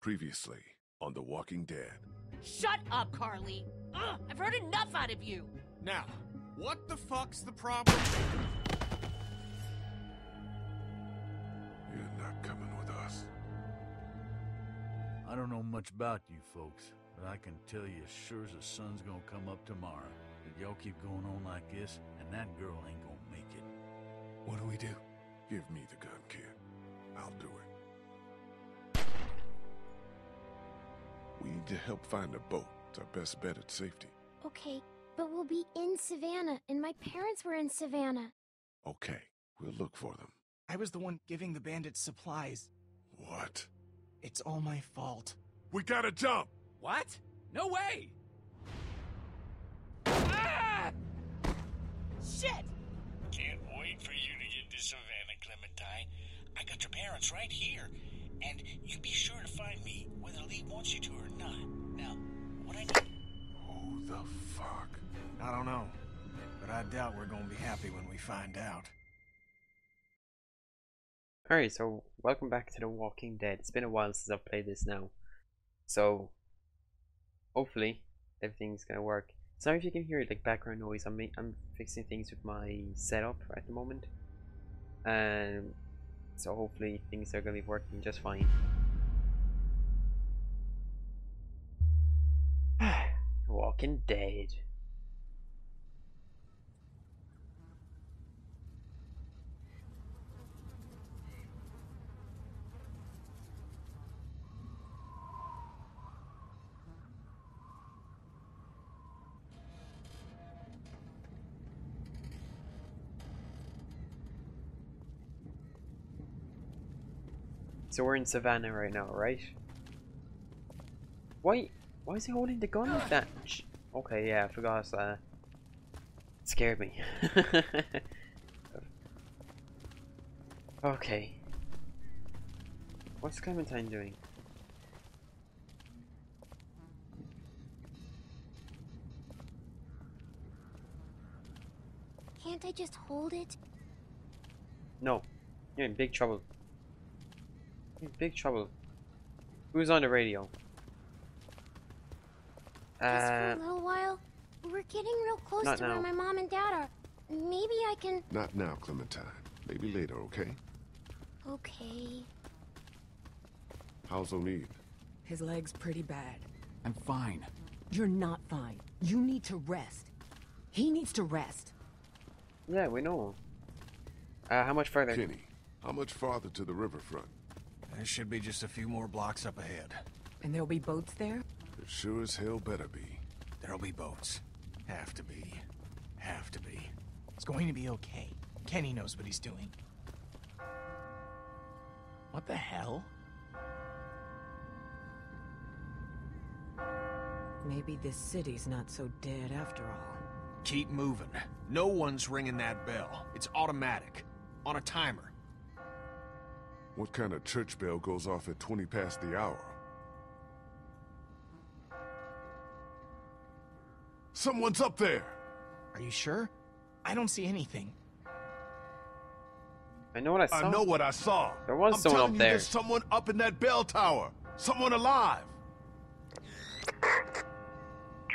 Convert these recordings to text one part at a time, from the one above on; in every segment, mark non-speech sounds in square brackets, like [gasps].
Previously on The Walking Dead. Shut up, Carly. Ugh, I've heard enough out of you. Now, what the fuck's the problem? You're not coming with us. I don't know much about you folks, but I can tell you as sure as the sun's gonna come up tomorrow. that y'all keep going on like this, and that girl ain't gonna make it. What do we do? Give me the gun, kid. I'll do it. We need to help find a boat. It's our best bet at safety. Okay, but we'll be in Savannah, and my parents were in Savannah. Okay, we'll look for them. I was the one giving the bandits supplies. What? It's all my fault. We gotta jump! What? No way! Ah! Shit! Can't wait for you to get to Savannah, Clementine. I got your parents right here. And you be sure to find me, whether Lee wants you to or not. Now, what I need... Who the fuck? I don't know. But I doubt we're gonna be happy when we find out. Alright, so welcome back to The Walking Dead. It's been a while since I've played this now. So, hopefully, everything's gonna work. Sorry if you can hear like background noise. I'm I'm fixing things with my setup at the moment, and so hopefully things are gonna be working just fine. [sighs] Walking Dead. So we're in Savannah right now, right? Why? Why is he holding the gun like that? Okay, yeah, I forgot. Uh, scared me. [laughs] okay. What's Clementine doing? Can't I just hold it? No, you're in big trouble. You're in big trouble. Who's on the radio? Just for Uh, a little while? We're getting real close to now. where my mom and dad are. Maybe I can. Not now, Clementine. Maybe later, okay? Okay. How's O'Neill? His leg's pretty bad. I'm fine. You're not fine. You need to rest. He needs to rest. yeah, we know. Uh, how much further? Kenny, how much farther to the riverfront? There should be just a few more blocks up ahead. And there'll be boats there? There sure as hell better be. There'll be boats. Have to be. Have to be. It's going to be okay. Kenny knows what he's doing. What the hell? Maybe this city's not so dead after all. Keep moving. No one's ringing that bell. It's automatic. On a timer. What kind of church bell goes off at 20 past the hour? Someone's up there! Are you sure? I don't see anything. I know what I saw. I know what I saw. There was I'm someone telling up you, there. There's someone up in that bell tower. Someone alive. If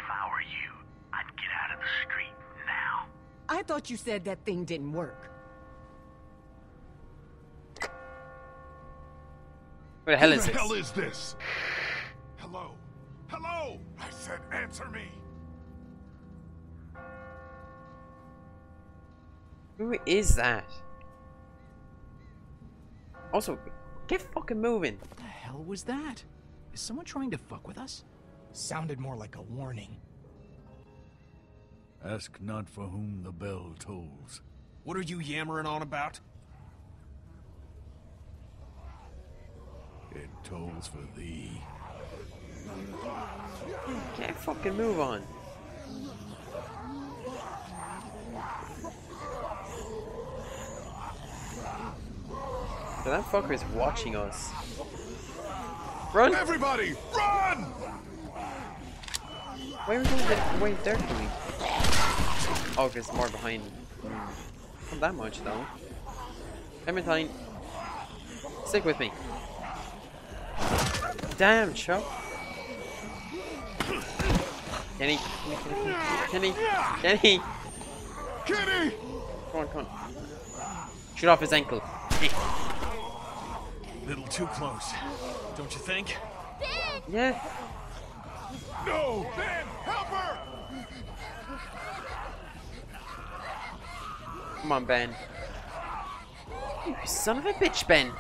I were you, I'd get out of the street now. I thought you said that thing didn't work. What the hell Who is the this? hell is this? Hello? Hello? I said answer me. Who is that? Also, get fucking moving. What the hell was that? Is someone trying to fuck with us? Sounded more like a warning. Ask not for whom the bell tolls. What are you yammering on about? It tolls for thee. Can't fucking move on. So that fucker is watching us. Run! Everybody, run! Why are we going the way they're coming? Oh, there's more behind. Hmm. Not that much though. Clementine, stick with me. Damn, Chuck. Kenny, Kenny, Kenny, Kenny. Kenny! Come on, come on. Shoot off his ankle. Little too close, don't you think? Yeah. No! Ben! Help her! Come on, Ben. You son of a bitch, Ben.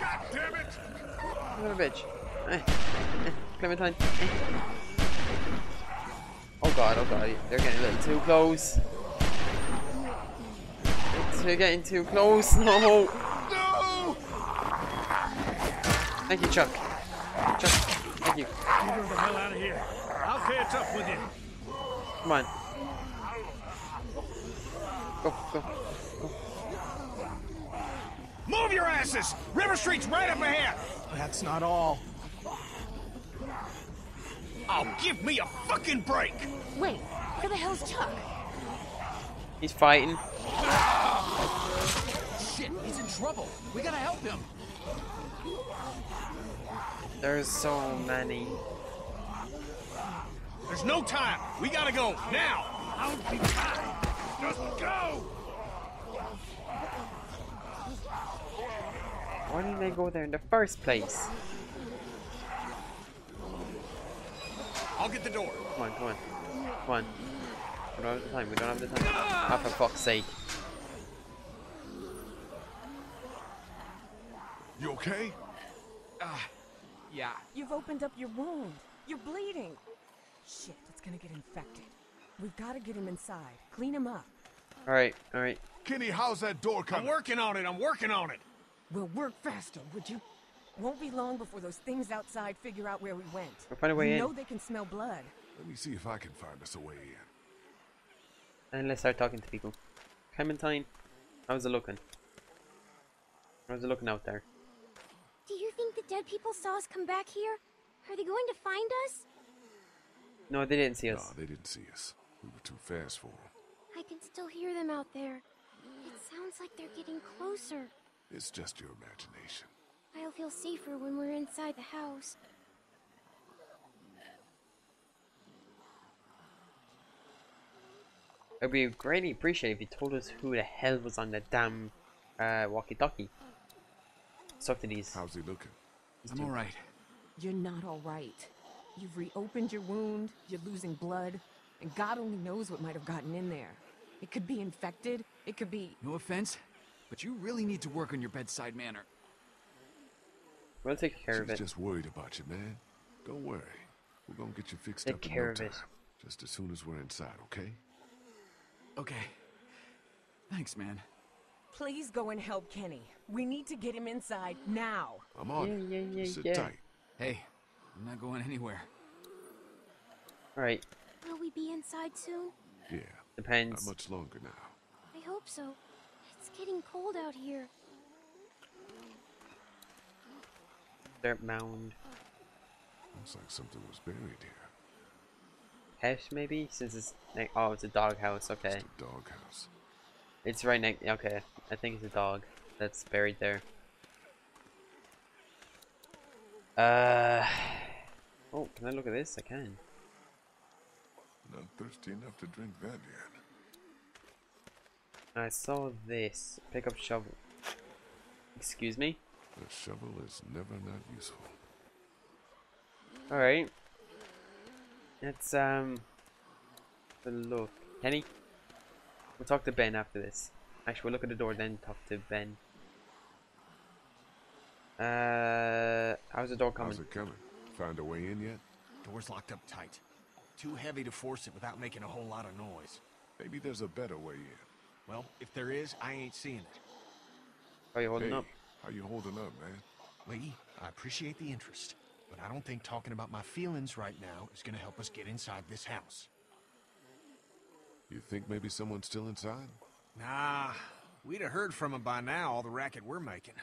God damn it! Son of a bitch. Eh, [laughs] eh, Clementine. eh. Oh god, oh god, they're getting a little too close. They're getting too close. No. [laughs] No! Thank you, Chuck. Chuck, thank you. Get her the hell out of here. I'll catch up with you. Come on. Go, Go, go. Move your asses! River Street's right up ahead! That's not all. Oh, give me a fucking break! Wait, where the hell's Chuck? He's fighting. Shit, he's in trouble. We gotta help him. There's so many. There's no time! We gotta go, now! I'll be fine! Just go! Why didn't they go there in the first place? I'll get the door. Come on, come on. Come on. We don't have the time, we don't have the time. Ah, for fuck's sake. You okay? Yeah. You've opened up your wound. You're bleeding. Shit, it's gonna get infected. We've gotta get him inside. Clean him up. Alright, alright. Kenny, how's that door coming? I'm working on it, I'm working on it! We'll work faster, would you? Won't be long before those things outside figure out where we went. We'll find a way you in. know they can smell blood. Let me see if I can find us a way in. And let's start talking to people. Clementine, how's it looking? How's it looking out there? Do you think the dead people saw us come back here? Are they going to find us? No, they didn't see us. No, us. they didn't see us. We were too fast for them. I can still hear them out there. It sounds like they're getting closer. It's just your imagination. I'll feel safer when we're inside the house. It'd be greatly appreciated if you told us who the hell was on the damn uh, walkie-talkie. Talk to these. How's he looking? I'm all right. You're not alright. You've reopened your wound, you're losing blood, and God only knows what might have gotten in there. It could be infected, it could be. No offense, but you really need to work on your bedside manner. We'll take care of She's it. just worried about you, man. Don't worry. We're gonna get you fixed Take up in care no of time. it. Just as soon as we're inside, okay? Okay. Thanks, man. Please go and help Kenny. We need to get him inside now. I'm on Yeah, yeah, yeah, sit yeah. tight. Hey, I'm not going anywhere. Alright, Will we be inside soon? Yeah. Depends. Not much longer now. I hope so. It's getting cold out here. Dirt mound. Looks like something was buried here. Hesh, maybe? Since it's... ne- Oh, it's a doghouse, okay. Just a doghouse. It's right next... Okay, I think it's a dog that's buried there. Uh... Oh, can I look at this? I can. Not thirsty enough to drink that yet. I saw this. Pick up shovel. Excuse me? A shovel is never not useful. Alright. Let's, um... have a look. Kenny? We'll talk to Ben after this. Actually, we'll look at the door, then talk to Ben. Uh... How's the door coming? How's it coming? Find a way in yet? Door's locked up tight. Too heavy to force it without making a whole lot of noise. Maybe there's a better way in. Well, if there is, I ain't seeing it. Are you holding hey, up? How you holding up, man? Lee, I appreciate the interest, but I don't think talking about my feelings right now is gonna help us get inside this house. You think maybe someone's still inside? Nah, we'd have heard from him by now, all the racket we're making.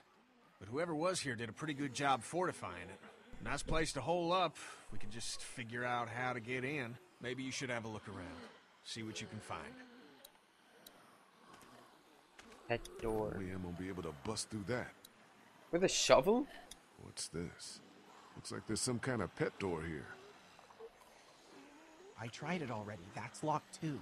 But whoever was here did a pretty good job fortifying it. Nice place to hole up. We could just figure out how to get in. Maybe you should have a look around. See what you can find. That door. We ain't gonna be able to bust through that. With a shovel? What's this? Looks like there's some kind of pet door here. I tried it already. That's locked too.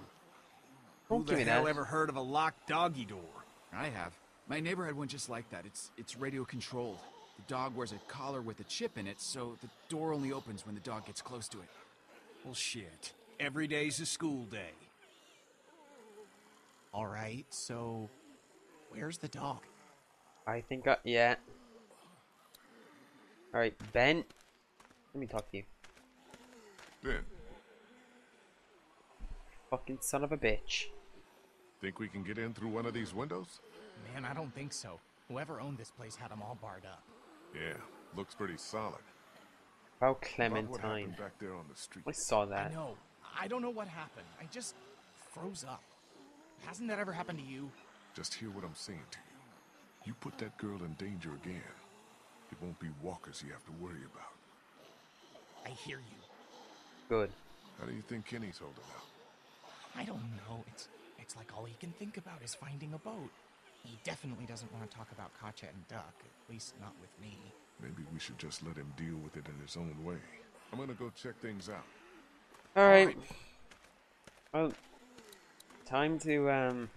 Who Don't give the me hell that. ever heard of a locked doggy door? I have. My neighbor had one just like that. It's it's radio controlled. The dog wears a collar with a chip in it, so the door only opens when the dog gets close to it. Well, shit. Every day's a school day. All right, so where's the dog? I think I, yeah. Alright, Ben. Let me talk to you. Ben, Fucking son of a bitch. think we can get in through one of these windows? Man, I don't think so. Whoever owned this place had them all barred up. Yeah, looks pretty solid. About About what Clementine. happened back there on the street. I saw I that. know. I don't know what happened. I just froze up. Hasn't that ever happened to you? Just hear what I'm saying to you. You put that girl in danger again. It won't be walkers you have to worry about. I hear you. Good. How do you think Kenny's holding out? I don't know. It's it's like all he can think about is finding a boat. He definitely doesn't want to talk about Katjaa and Duck, at least not with me. Maybe we should just let him deal with it in his own way. I'm gonna go check things out. Alright. Well, time to, um.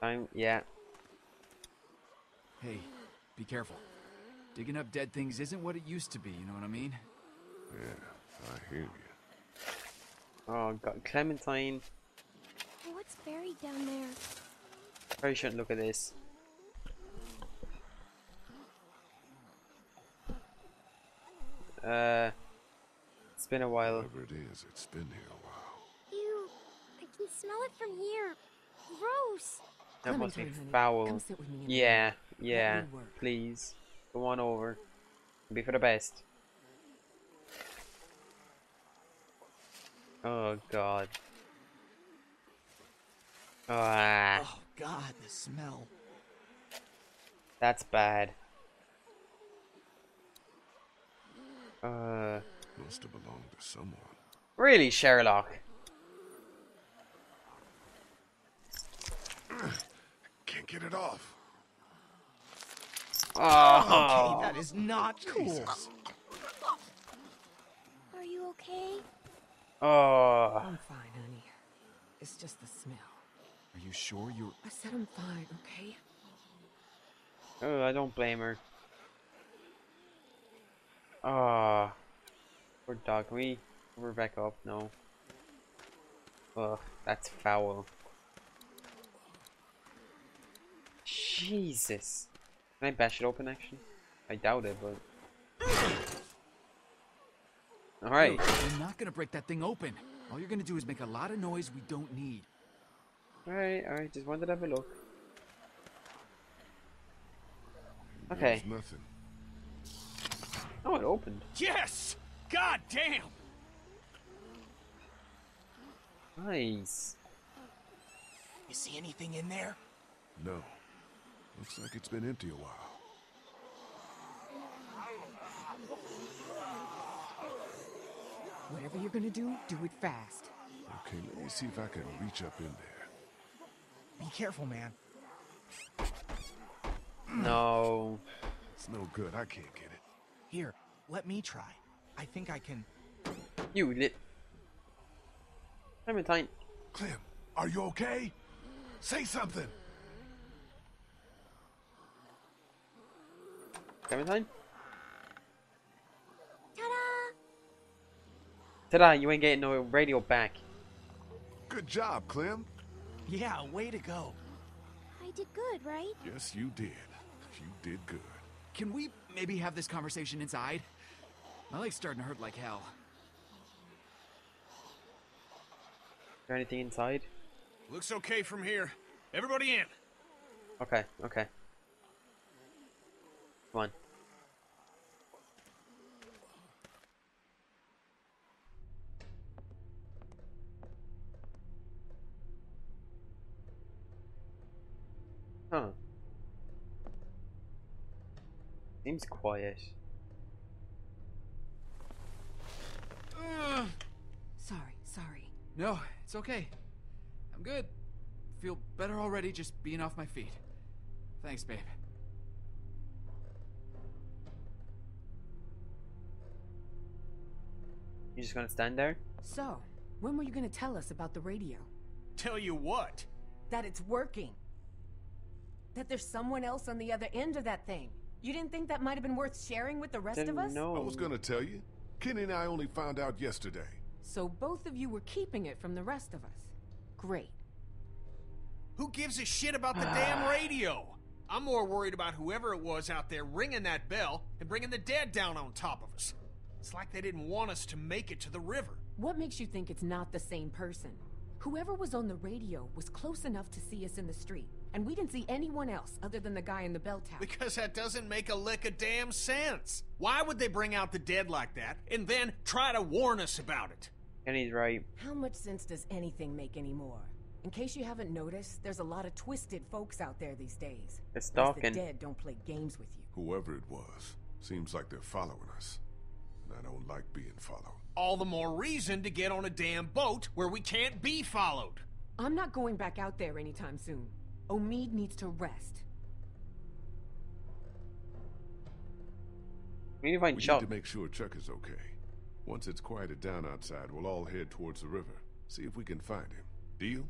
Time, yeah. Hey, be careful. Digging up dead things isn't what it used to be, you know what I mean? Yeah, I hear you. Oh, God. Clementine. What's buried down there? Probably shouldn't look at this. Uh. It's been a while. Whatever it is, it's been here a while. Ew, I can smell it from here. Gross. That must be Clementine, honey, foul. come sit with me Yeah, room. Yeah. Please. Come on over. Be for the best. Oh god. Ah, Oh God, the smell. that's bad. Uh, Must have belonged to someone. really, Sherlock? Can't get it off. Oh, Okay, That is not cool. Are you okay? oh. I'm fine, honey. It's just the smell. Are you sure you're? I said I'm fine, okay? Oh, I don't blame her. Ah, poor dog. Can we cover back up? No. Ugh, that's foul. Jesus. Can I bash it open actually? I doubt it, but. Alright. You're not gonna break that thing open. All you're gonna do is make a lot of noise we don't need. Alright, alright, just wanted to have a look. Okay. There's nothing. Oh, it opened. Yes! God damn! Nice. You see anything in there? No. Looks like it's been empty a while. Whatever you're gonna do, do it fast. Okay, let me see if I can reach up in there. Be careful, man. No. It's no good. I can't get it. Here, let me try. I think I can. You lit. Clementine. Clem, are you okay? Say something. Clementine? Ta-da! Ta-da, you ain't getting no radio back. Good job, Clem. Yeah, way to go. I did good, right? Yes, you did. You did good. Can we maybe have this conversation inside? My leg's starting to hurt like hell. Is there anything inside? Looks okay from here. Everybody in. Okay, okay. Come on. Huh. Seems quiet. [sighs] Sorry, sorry. No, it's okay. I'm good. Feel better already just being off my feet. Thanks, babe. You just gonna stand there? So, when were you gonna tell us about the radio? Tell you what. That it's working. That there's someone else on the other end of that thing. You didn't think that might have been worth sharing with the rest Didn't of us? know. I was gonna tell you. Kenny and I only found out yesterday. So both of you were keeping it from the rest of us. Great. Who gives a shit about the damn radio? I'm more worried about whoever it was out there ringing that bell and bringing the dead down on top of us. It's like they didn't want us to make it to the river. What makes you think it's not the same person? Whoever was on the radio was close enough to see us in the street, and we didn't see anyone else other than the guy in the bell tower. Because that doesn't make a lick of damn sense. Why would they bring out the dead like that and then try to warn us about it? Kenny's right. How much sense does anything make anymore? In case you haven't noticed, there's a lot of twisted folks out there these days. They're Us stalking. The dead don't play games with you. Whoever it was, seems like they're following us. And I don't like being followed. All the more reason to get on a damn boat where we can't be followed. I'm not going back out there anytime soon. Omid needs to rest. We need to find We Chuck. need to make sure Chuck is okay. Once it's quieted down outside, we'll all head towards the river. See if we can find him. Deal?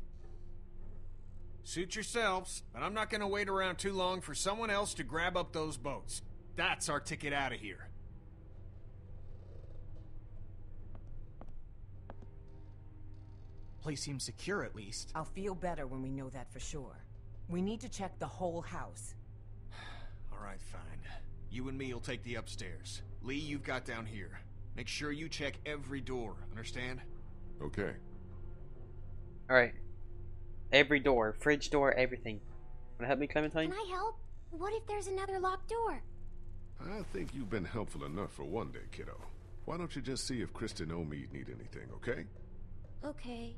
Suit yourselves, but I'm not gonna wait around too long for someone else to grab up those boats. That's our ticket out of here. Place seems secure at least. I'll feel better when we know that for sure. We need to check the whole house. [sighs] All right, fine. You and me will take the upstairs. Lee, you've got down here. Make sure you check every door, understand? Okay. Alright. Every door, fridge door, everything. Wanna help me, Clementine? Can I help? What if there's another locked door? I think you've been helpful enough for one day, kiddo. Why don't you just see if Christa and Omid need anything, okay? Okay.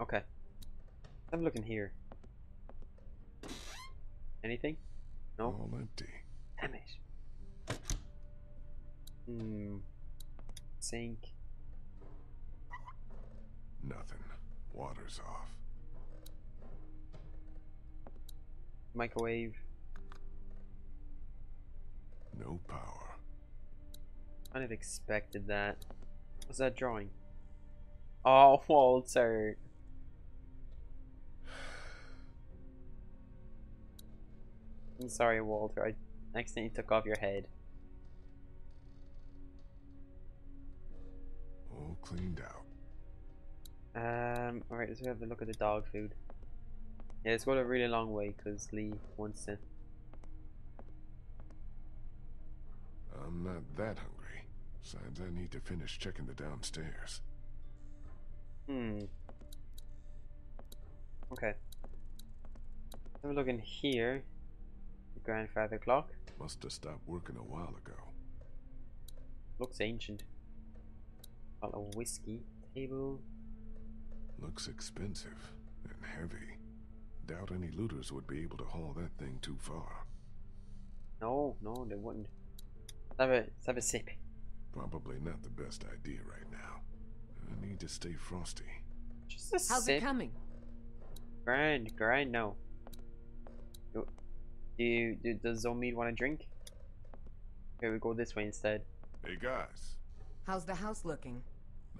Okay. Have a look in here. Anything? No? All empty. Damn it. Hmm. Sink. Nothing. Water's off. Microwave. No power. Kind of expected that. What's that drawing? Oh, [laughs] Walter. I'm sorry, Walter. I accidentally took off your head. All cleaned out. Um, alright, let's have a look at the dog food. Yeah, let's go a really long way because Lee wants to. I'm not that hungry. Besides, I need to finish checking the downstairs. Hmm. Okay. Have a look in here. The grandfather clock. Must have stopped working a while ago. Looks ancient. Bottle of whiskey. Table. Looks expensive and heavy. Doubt any looters would be able to haul that thing too far. No, no, they wouldn't. Let's have a, let's have a sip. Probably not the best idea right now. I need to stay frosty. Just a How's sip. it coming? Grand, grand, no. Do, do you, do, does Omid want a drink? Okay, we go this way instead. Hey guys, How's the house looking?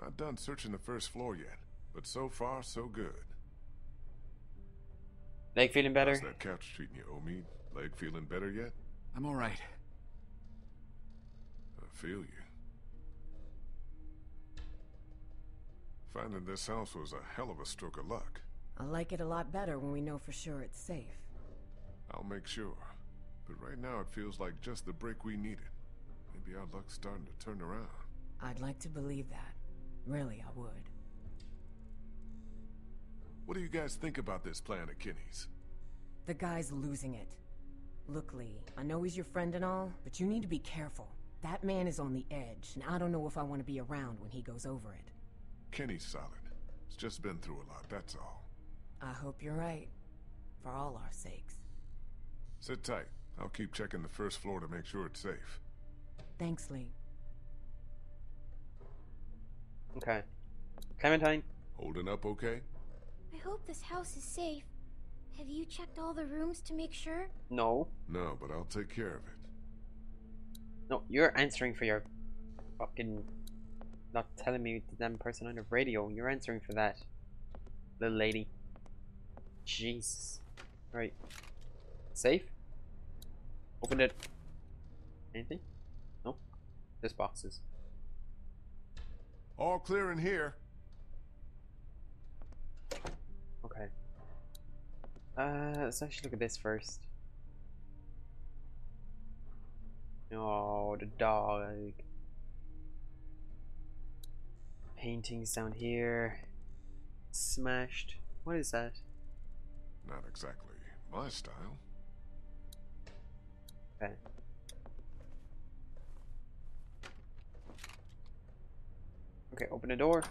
not done searching the first floor yet, but so far so good. Leg feeling better? How's that couch treating you, Omid? Leg feeling better yet? I'm alright. I feel you. Finding this house was a hell of a stroke of luck. I like it a lot better when we know for sure it's safe. I'll make sure. But right now it feels like just the break we needed. Maybe our luck's starting to turn around. I'd like to believe that. Really, I would. What do you guys think about this plan of Kenny's? The guy's losing it. Look, Lee, I know he's your friend and all, but you need to be careful. That man is on the edge, and I don't know if I want to be around when he goes over it. Kenny's solid. He's just been through a lot, that's all. I hope you're right. For all our sakes. Sit tight. I'll keep checking the first floor to make sure it's safe. Thanks, Lee. Okay. Clementine? Holding up okay? I hope this house is safe. Have you checked all the rooms to make sure? No. No, but I'll take care of it. No, you're answering for your fucking not telling me the damn person on the radio. You're answering for that. Little lady. Jesus. Right. Safe? Open it. Anything? No? Just boxes. All clear in here. Okay. Uh, let's actually look at this first. Oh, the dog. Paintings down here. Smashed. What is that? Not exactly my style. Okay. Okay, open the door.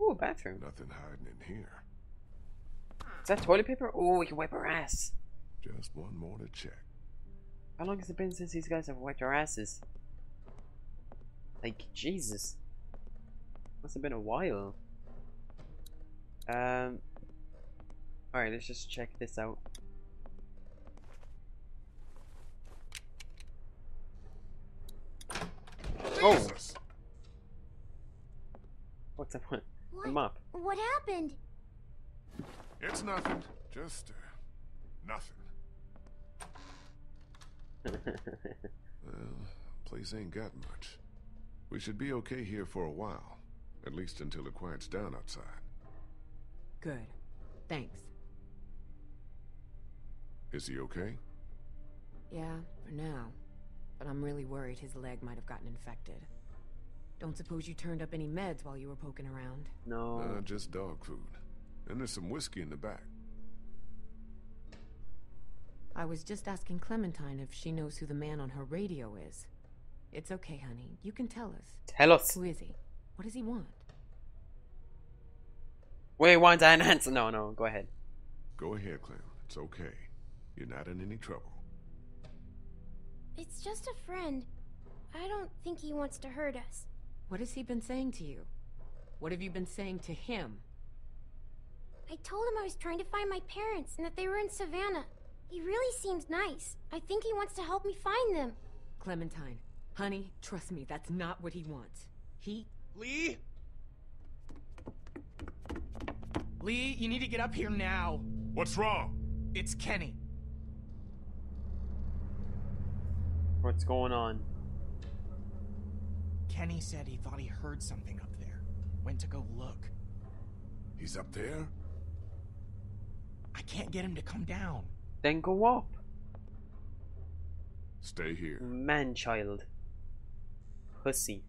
Ooh, bathroom. Nothing hiding in here. Is that toilet paper? Oh, we can wipe our ass. Just one more to check. How long has it been since these guys have wiped our asses? Like, Jesus. Must have been a while. Um. Alright, let's just check this out. Oh! Jesus! What's that one? A What? mop. What happened? It's nothing. Just uh, nothing. [laughs] Well, place ain't got much. We should be okay here for a while. At least until it quiets down outside. Good. Thanks. Is he okay? Yeah, for now. But I'm really worried his leg might have gotten infected. Don't suppose you turned up any meds while you were poking around? no. Uh, just dog food. And there's some whiskey in the back. I was just asking Clementine if she knows who the man on her radio is. It's okay, honey. You can tell us. Tell us. Who is he? What does he want? Wait, want an answer? No, no, go ahead. Go ahead, Clem. It's okay. You're not in any trouble. It's just a friend. I don't think he wants to hurt us. What has he been saying to you? What have you been saying to him? I told him I was trying to find my parents and that they were in Savannah. He really seems nice. I think he wants to help me find them. Clementine, honey, trust me, that's not what he wants. He. Lee? Lee, you need to get up here now. What's wrong? It's Kenny. What's going on? Kenny said he thought he heard something up there. Went to go look. He's up there? I can't get him to come down. Then go up. Stay here. Man child. Pussy.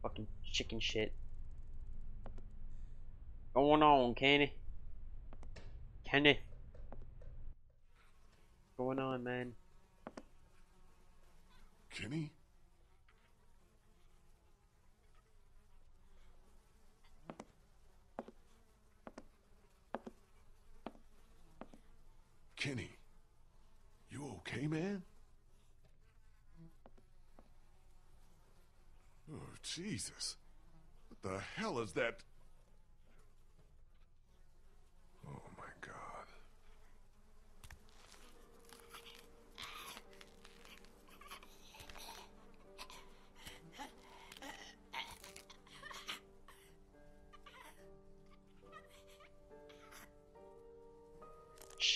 Fucking chicken shit. Going on, Kenny? Kenny? Going on, man? Kenny? Kenny, you okay, man? Oh, Jesus. What the hell is that?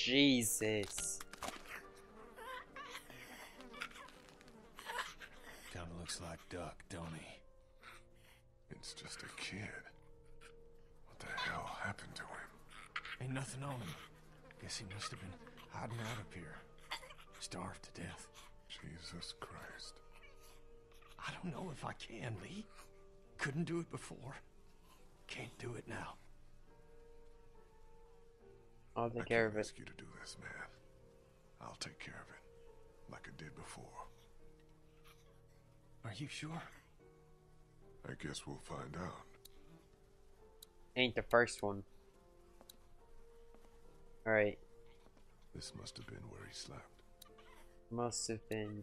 Jesus. Kinda looks like Duck, don't he? It's just a kid. What the hell happened to him? Ain't nothing on him. Guess he must have been hiding out up here. Starved to death. Jesus Christ. I don't know if I can, Lee. Couldn't do it before. Can't do it now. I'll I take care can't of it. ask you to do this, man. I'll take care of it, like I did before. Are you sure? I guess we'll find out. Ain't the first one. Alright. This must have been where he slept. Must have been.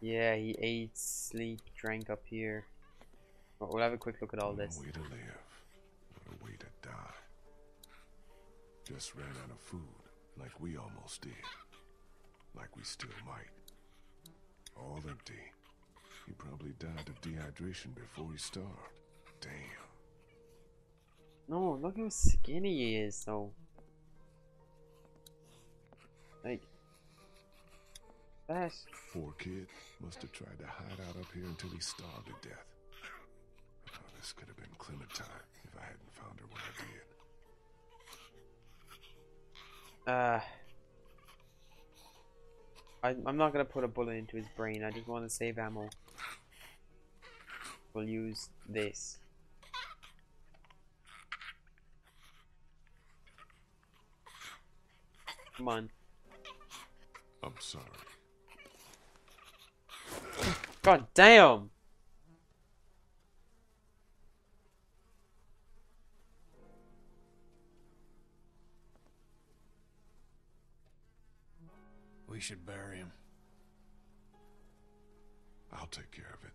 Yeah, he ate, sleep, drank up here. Well, we'll have a quick look at all What this. way to live. What a way to die. Just ran out of food. Like we almost did. Like we still might. All empty. He probably died of dehydration before he starved. Damn. No, look how skinny he is, though. Like, that. Poor kid must have tried to hide out up here until he starved to death. Oh, this could have been Clementine I hadn't found her when I did. Uh, I, I'm not gonna put a bullet into his brain. I just want to save ammo. We'll use this. Come on. I'm sorry. God damn! We should bury him. I'll take care of it.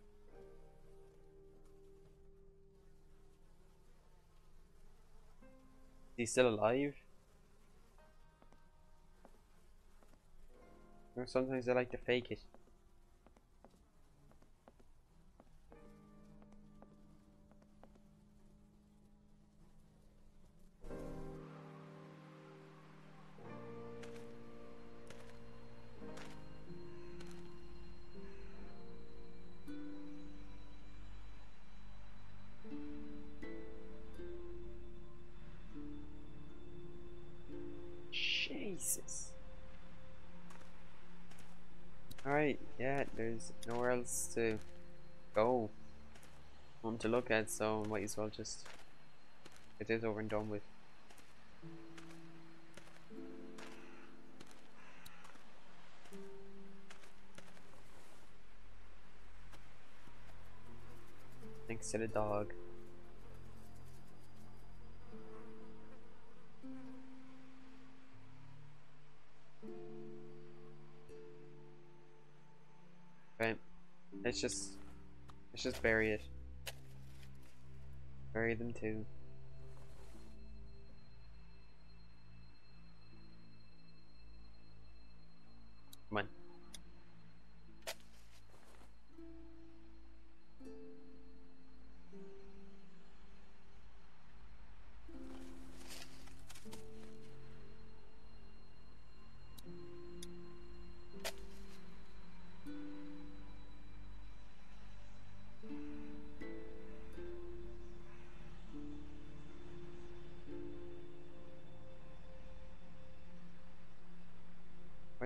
Is he still alive? Sometimes I like to fake it. Nowhere else to go. One to look at, so might as well just get this over and done with. Thanks to the dog. Let's just let's just bury it. Bury them too.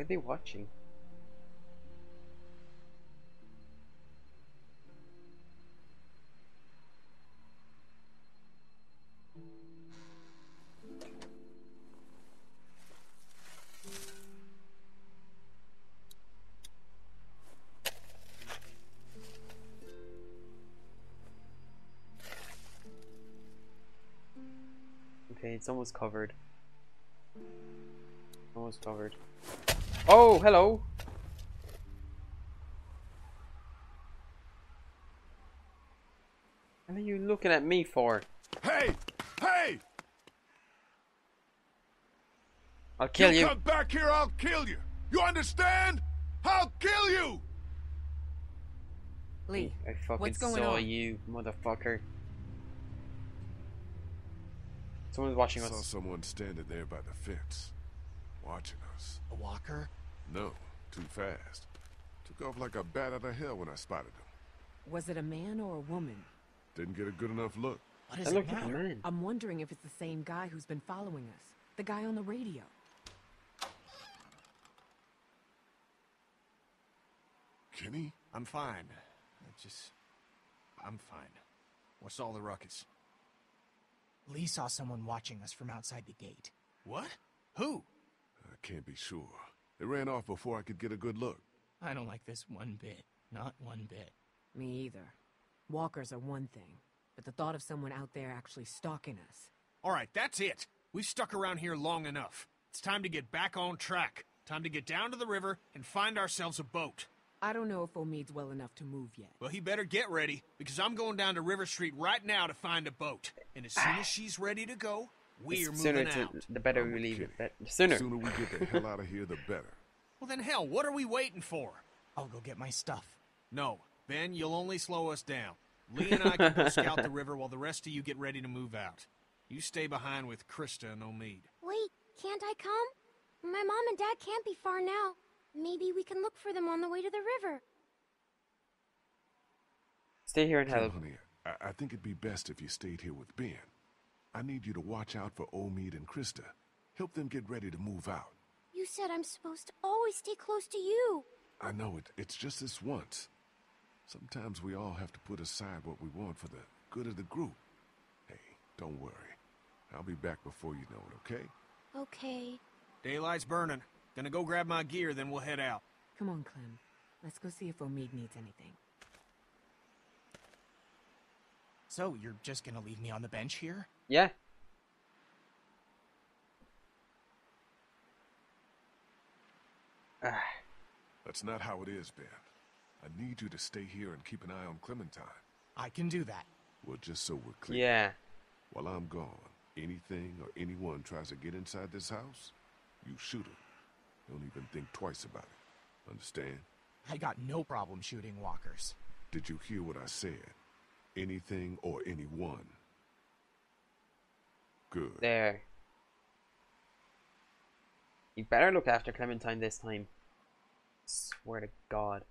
They watching? Okay, it's almost covered. Almost covered. Oh, hello. What are you looking at me for? Hey! Hey! I'll kill you. you. come back here, I'll kill you. You understand? I'll kill you! Lee, I fucking what's going saw on? you, motherfucker. Someone's watching us. Saw us. someone standing there by the fence, watching us. A walker? No, too fast. Took off like a bat out of hell when I spotted him. Was it a man or a woman? Didn't get a good enough look. What That does it looked matter? I'm wondering if it's the same guy who's been following us. The guy on the radio. Kenny? I'm fine. I just. I'm fine. What's all the ruckus? Lee saw someone watching us from outside the gate. What? Who? I can't be sure. They ran off before I could get a good look. I don't like this one bit. Not one bit. Me either. Walkers are one thing, but the thought of someone out there actually stalking us. All right, that's it. We've stuck around here long enough. It's time to get back on track. Time to get down to the river and find ourselves a boat. I don't know if Omid's well enough to move yet. Well, he better get ready, because I'm going down to River Street right now to find a boat. And as soon as she's ready to go, We're sooner moving to, out. the better I'm we leave kidding. it. The sooner. The sooner we get the hell out of here, the better. [laughs] Well, then hell, what are we waiting for? I'll go get my stuff. No, Ben, you'll only slow us down. Lee and I can go scout the [laughs] river while the rest of you get ready to move out. You stay behind with Christa and Omid. Wait, can't I come? My mom and dad can't be far now. Maybe we can look for them on the way to the river. Stay here and Kim, help. honey, I, I think it'd be best if you stayed here with Ben. I need you to watch out for Omid and Christa. Help them get ready to move out. You said I'm supposed to always stay close to you. I know it. It's just this once. Sometimes we all have to put aside what we want for the good of the group. Hey, don't worry. I'll be back before you know it, okay? Okay. Daylight's burning. Gonna go grab my gear, then we'll head out. Come on, Clem. Let's go see if Omid needs anything. So, you're just gonna leave me on the bench here? Yeah. Ah, [sighs] That's not how it is, Ben. I need you to stay here and keep an eye on Clementine. I can do that. Well, just so we're clear. yeah. While I'm gone, anything or anyone tries to get inside this house, you shoot them. Don't even think twice about it. Understand? I got no problem shooting walkers. Did you hear what I said? Anything or anyone. Good. There. You better look after Clementine this time. Swear to God.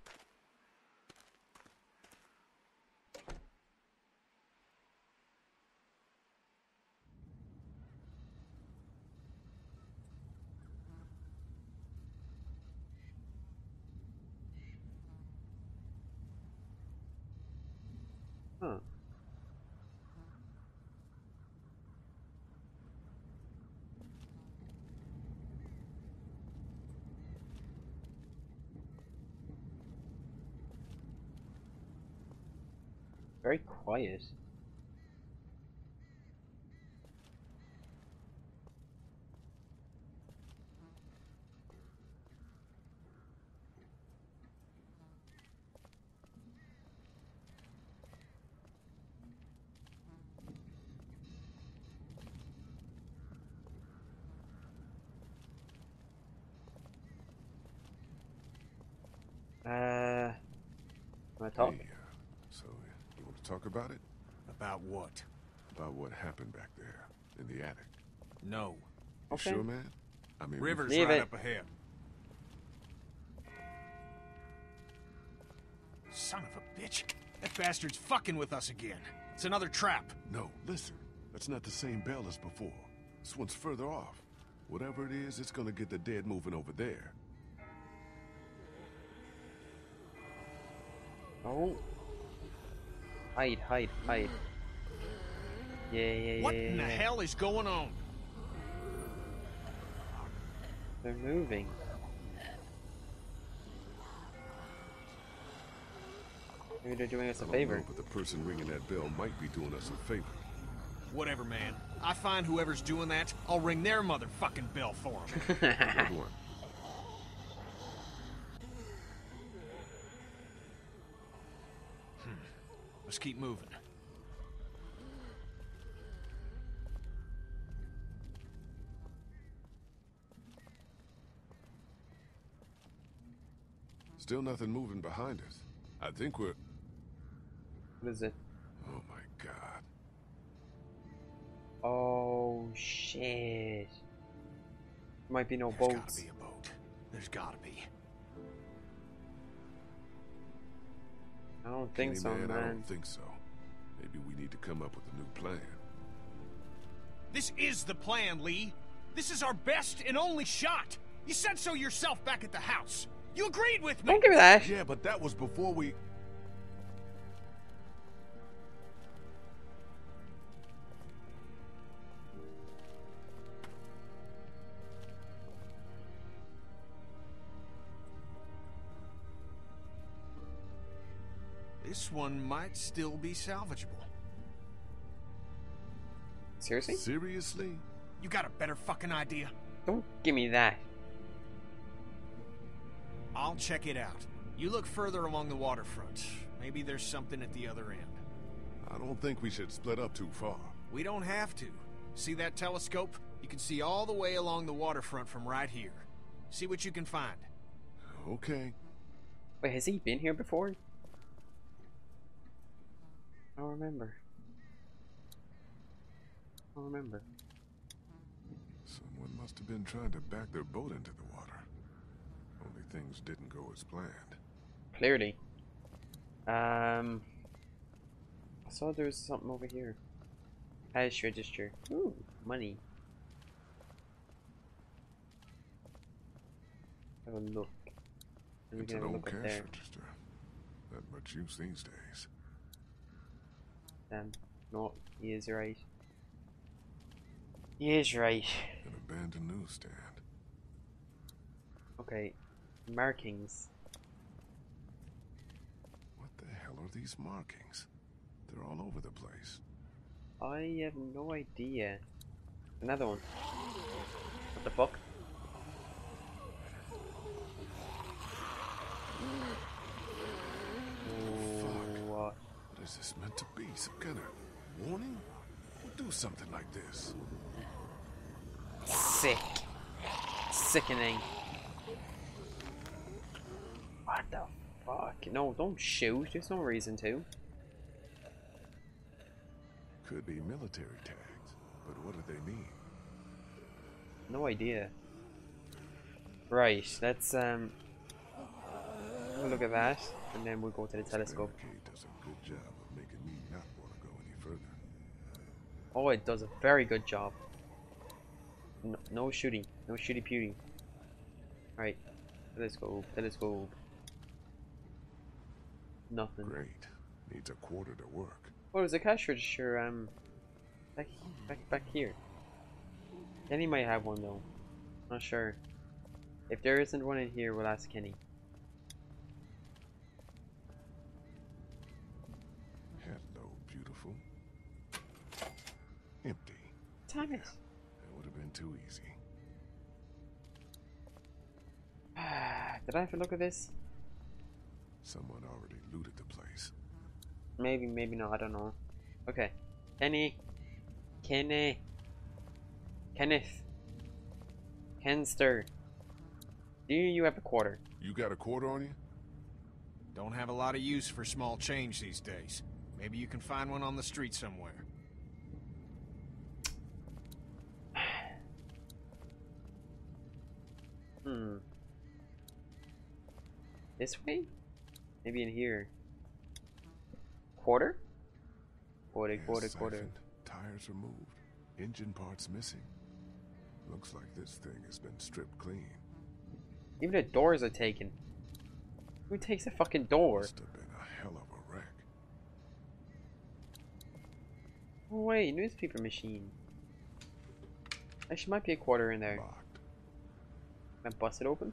Huh. Very quiet. Uh, wanna talk? Hey, uh, so, uh, you want to talk about it? About what? About what happened back there in the attic? No. You Okay. sure, man? I mean, River's Leave right it. up ahead. Son of a bitch. That bastard's fucking with us again. It's another trap. No, listen. That's not the same bell as before. This one's further off. Whatever it is, it's gonna get the dead moving over there. Oh. Hide, hide, hide. Yeah, yeah, yeah. What yeah, in the hell is going on? They're moving. Maybe they're doing us I a don't favor. know, but the person ringing that bell might be doing us a favor. Whatever, man. I find whoever's doing that, I'll ring their motherfucking bell for [laughs] them. Good one. Let's keep moving. Still nothing moving behind us. I think we're. What is it? Oh my god. Oh shit. Might be no boats. There's gotta be a boat. There's gotta be. I don't think Kenny, so, man, I don't think so. Maybe we need to come up with a new plan. This is the plan, Lee. This is our best and only shot. You said so yourself back at the house. You agreed with me. Don't give me that. Yeah, but that was before we. This one might still be salvageable. Seriously? Seriously? You got a better fucking idea? Don't give me that. I'll check it out. You look further along the waterfront. Maybe there's something at the other end. I don't think we should split up too far. We don't have to. See that telescope? You can see all the way along the waterfront from right here. See what you can find. Okay. Wait, has he been here before? I don't remember. I don't remember. Someone must have been trying to back their boat into the water. Only things didn't go as planned. Clearly. Um, I saw there was something over here. Cash register. Ooh, money. Have a look. And It's an old cash there. register. Not much use these days. Damn. No, he is right. He is right. An abandoned newsstand. Okay. Markings. What the hell are these markings? They're all over the place. I have no idea. Another one. What the fuck? Is this meant to be? Some kind of warning? Who'll do something like this? Sick. Sickening. What the fuck? No, don't shoot. There's no reason to. Could be military tags, but what do they mean? No idea. Right, let's um look at that, and then we'll go to the telescope. Barricade does a good job of making me not want to go any further. Oh, it does a very good job. No, no shooting, no shooty pewty. Right, telescope, telescope. Nothing. Great. Needs a quarter to work. Oh, there's a cash register. Um, back, back, back here. Kenny might have one though. Not sure. If there isn't one in here, we'll ask Kenny. Hello, beautiful. Empty. Damn it. Would have been too easy. Ah, did I have a look at this? Someone already looted the place. Maybe, maybe not. I don't know. Okay, Kenny, Kenny, Kenneth, Kenster. Do you have a quarter? You got a quarter on you? Don't have a lot of use for small change these days. Maybe you can find one on the street somewhere. Hmm. This way? Maybe in here. Quarter? Quarter, Gas quarter, quarter. siphoned, Tires removed. Engine parts missing. Looks like this thing has been stripped clean. Even the doors are taken. Who takes a fucking door? Must have been a hell of a wreck. Oh wait, newspaper machine. Actually, might be a quarter in there. Locked. Can I bust it open?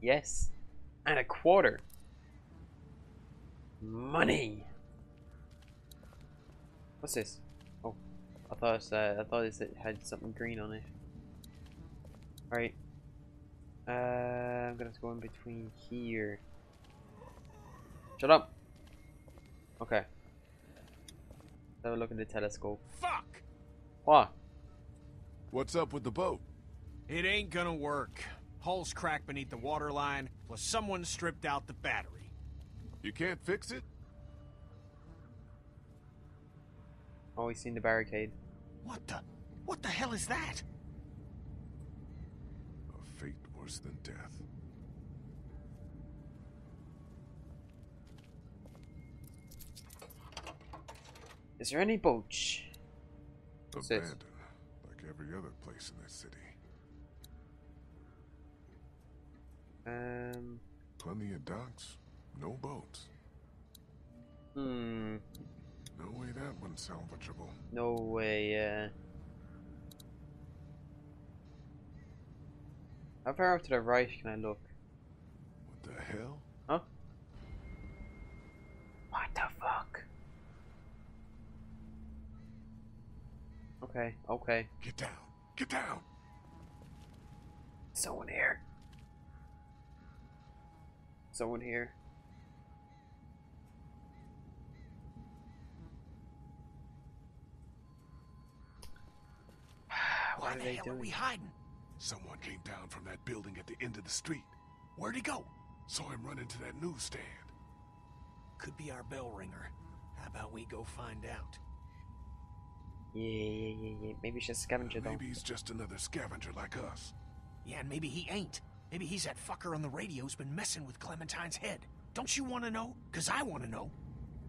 Yes. And a quarter. Money. What's this? Oh, I thought uh, I thought it had something green on it. All right. Uh, I'm gonna go in between here. Shut up. Okay. Let's have a look at the telescope. Fuck! What? What's up with the boat? It ain't gonna work. Hull's cracked beneath the waterline, plus someone stripped out the battery. You can't fix it? Oh, he's seen the barricade. What the? What the hell is that? A fate worse than death. Is there any boats? What's? Abandoned, like every other place in this city. Um. Plenty of docks, no boats. Hmm. No way that one's salvageable. No way. Uh. How far off to the right can I look? What the hell? Okay, okay. Get down. Get down. Someone here. Someone here. [sighs] what Why are the they hell doing? are we hiding? Someone came down from that building at the end of the street. Where'd he go? Saw him run into that newsstand. Could be our bell ringer. How about we go find out? Yeah, yeah, yeah, yeah. Maybe he's just a scavenger though. Maybe he's just another scavenger like us. Yeah, and maybe he ain't. Maybe he's that fucker on the radio who's been messing with Clementine's head. Don't you want to know? Cause I want to know.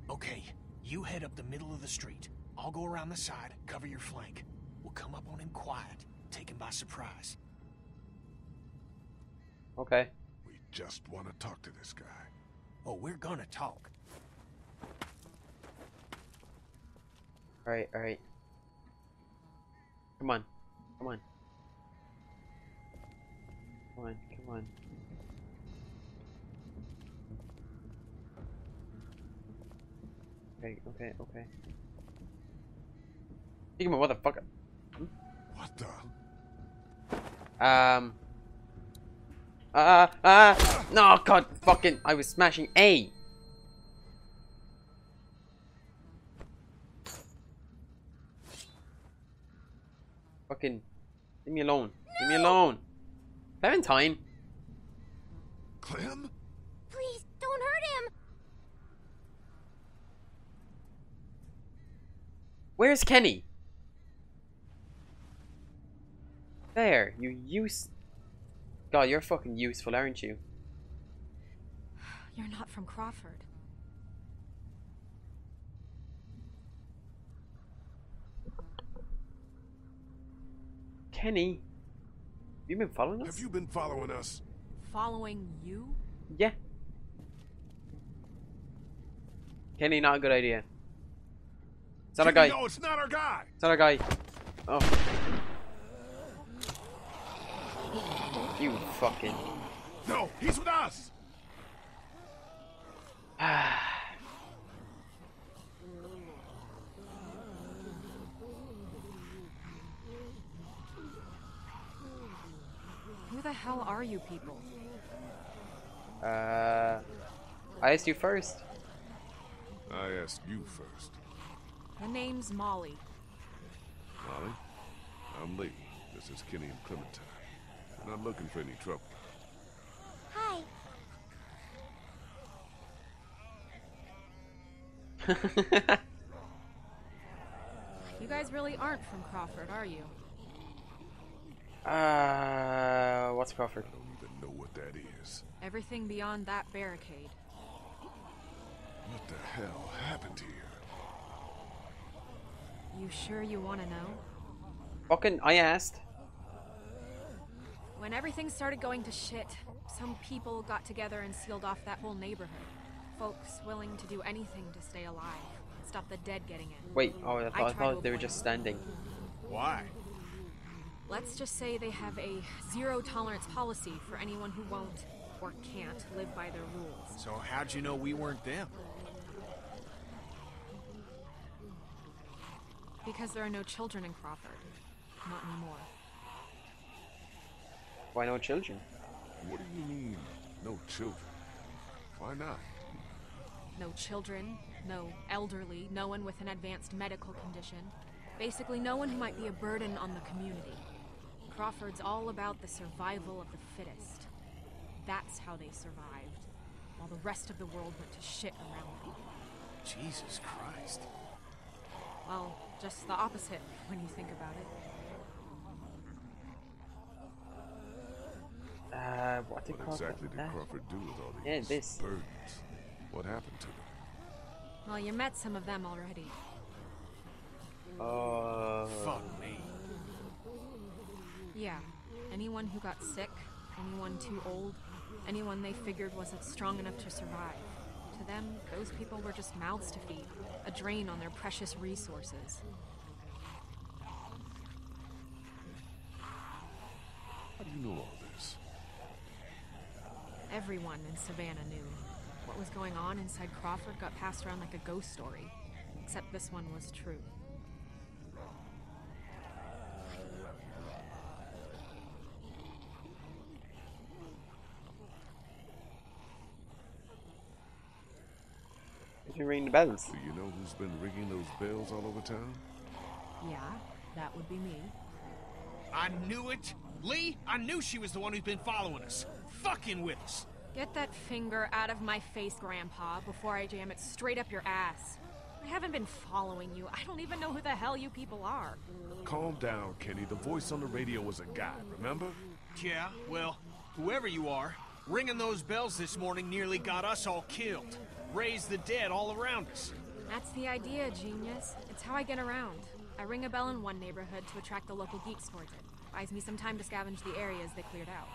Okay, you head up the middle of the street. I'll go around the side, cover your flank. We'll come up on him quiet, take him by surprise. Okay. We just want to talk to this guy. Oh, we're gonna talk. Alright, alright. Come on. Come on. Come on, come on. Okay, okay, okay. You my motherfucker. What the? Um. Ah, uh, ah! Uh, no, god, fucking! I was smashing A. Fucking, leave me alone. Leave me alone. Clementine. Clem? Please, don't hurt him! Where's Kenny? There, you use. God, you're fucking useful, aren't you? You're not from Crawford. Kenny, you been following us? Have you been following us? Following you? Yeah. Kenny, not a good idea. It's not a guy. No, it's not our guy. It's not our guy. Oh. You fucking. No, he's with us. [sighs] [sighs] the hell are you people? Uh. I asked you first. I asked you first. The name's Molly. Molly, I'm Lee. This is Kenny and Clementine. Not looking for any trouble. Hi. [laughs] You guys really aren't from Crawford, are you? Uh. What's Crawford? I don't even know what that is. Everything beyond that barricade. What the hell happened here? You sure you want to know? Fucking. I asked. When everything started going to shit, some people got together and sealed off that whole neighborhood. Folks willing to do anything to stay alive, stop the dead getting in. Wait. Oh, I thought, I tried to thought they were just standing. Why? Let's just say they have a zero tolerance policy for anyone who won't or can't live by their rules. So how'd you know we weren't them? Because there are no children in Crawford. Not anymore. Why no children? What do you mean, no children? Why not? No children, no elderly, no one with an advanced medical condition. Basically, no one who might be a burden on the community. Crawford's all about the survival of the fittest. That's how they survived, while the rest of the world went to shit around them. Jesus Christ. Well, just the opposite when you think about it. Uh, what did What Crawford? exactly did? Crawford do with all Yeah, these this. burdens? What happened to them? Well, you met some of them already. Uh, Fuck me. Yeah. Anyone who got sick, anyone too old, anyone they figured wasn't strong enough to survive. To them, those people were just mouths to feed, a drain on their precious resources. How do you know all this? Everyone in Savannah knew. What was going on inside Crawford got passed around like a ghost story. Except this one was true. Who's ringing the bells? Do you know who's been ringing those bells all over town? Yeah, that would be me. I knew it. Lee, I knew she was the one who's been following us. Fucking with us. Get that finger out of my face, Grandpa, before I jam it straight up your ass. I haven't been following you. I don't even know who the hell you people are. Calm down, Kenny. The voice on the radio was a guy, remember? Yeah, well, whoever you are, ringing those bells this morning nearly got us all killed. Raised the dead all around us. That's the idea, genius. It's how I get around. I ring a bell in one neighborhood to attract the local geeks towards it. Buys me some time to scavenge the areas they cleared out.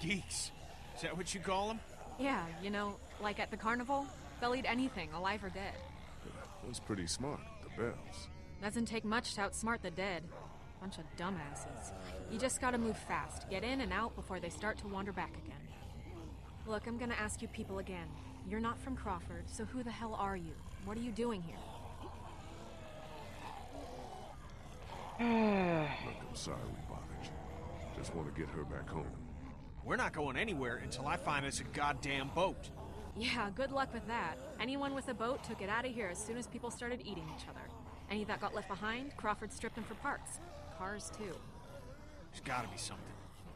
Geeks. Is that what you call them? Yeah, you know, like at the carnival, they'll eat anything, alive or dead. That's pretty smart, the bells. Doesn't take much to outsmart the dead. Bunch of dumbasses. You just gotta move fast, get in and out before they start to wander back again. Look, I'm gonna ask you people again. You're not from Crawford, so who the hell are you? What are you doing here? Look, I'm sorry we bothered you. Just want to get her back home. We're not going anywhere until I find us a goddamn boat. Yeah, good luck with that. Anyone with a boat took it out of here as soon as people started eating each other. Any that got left behind, Crawford stripped them for parts. Cars, too. There's gotta be something.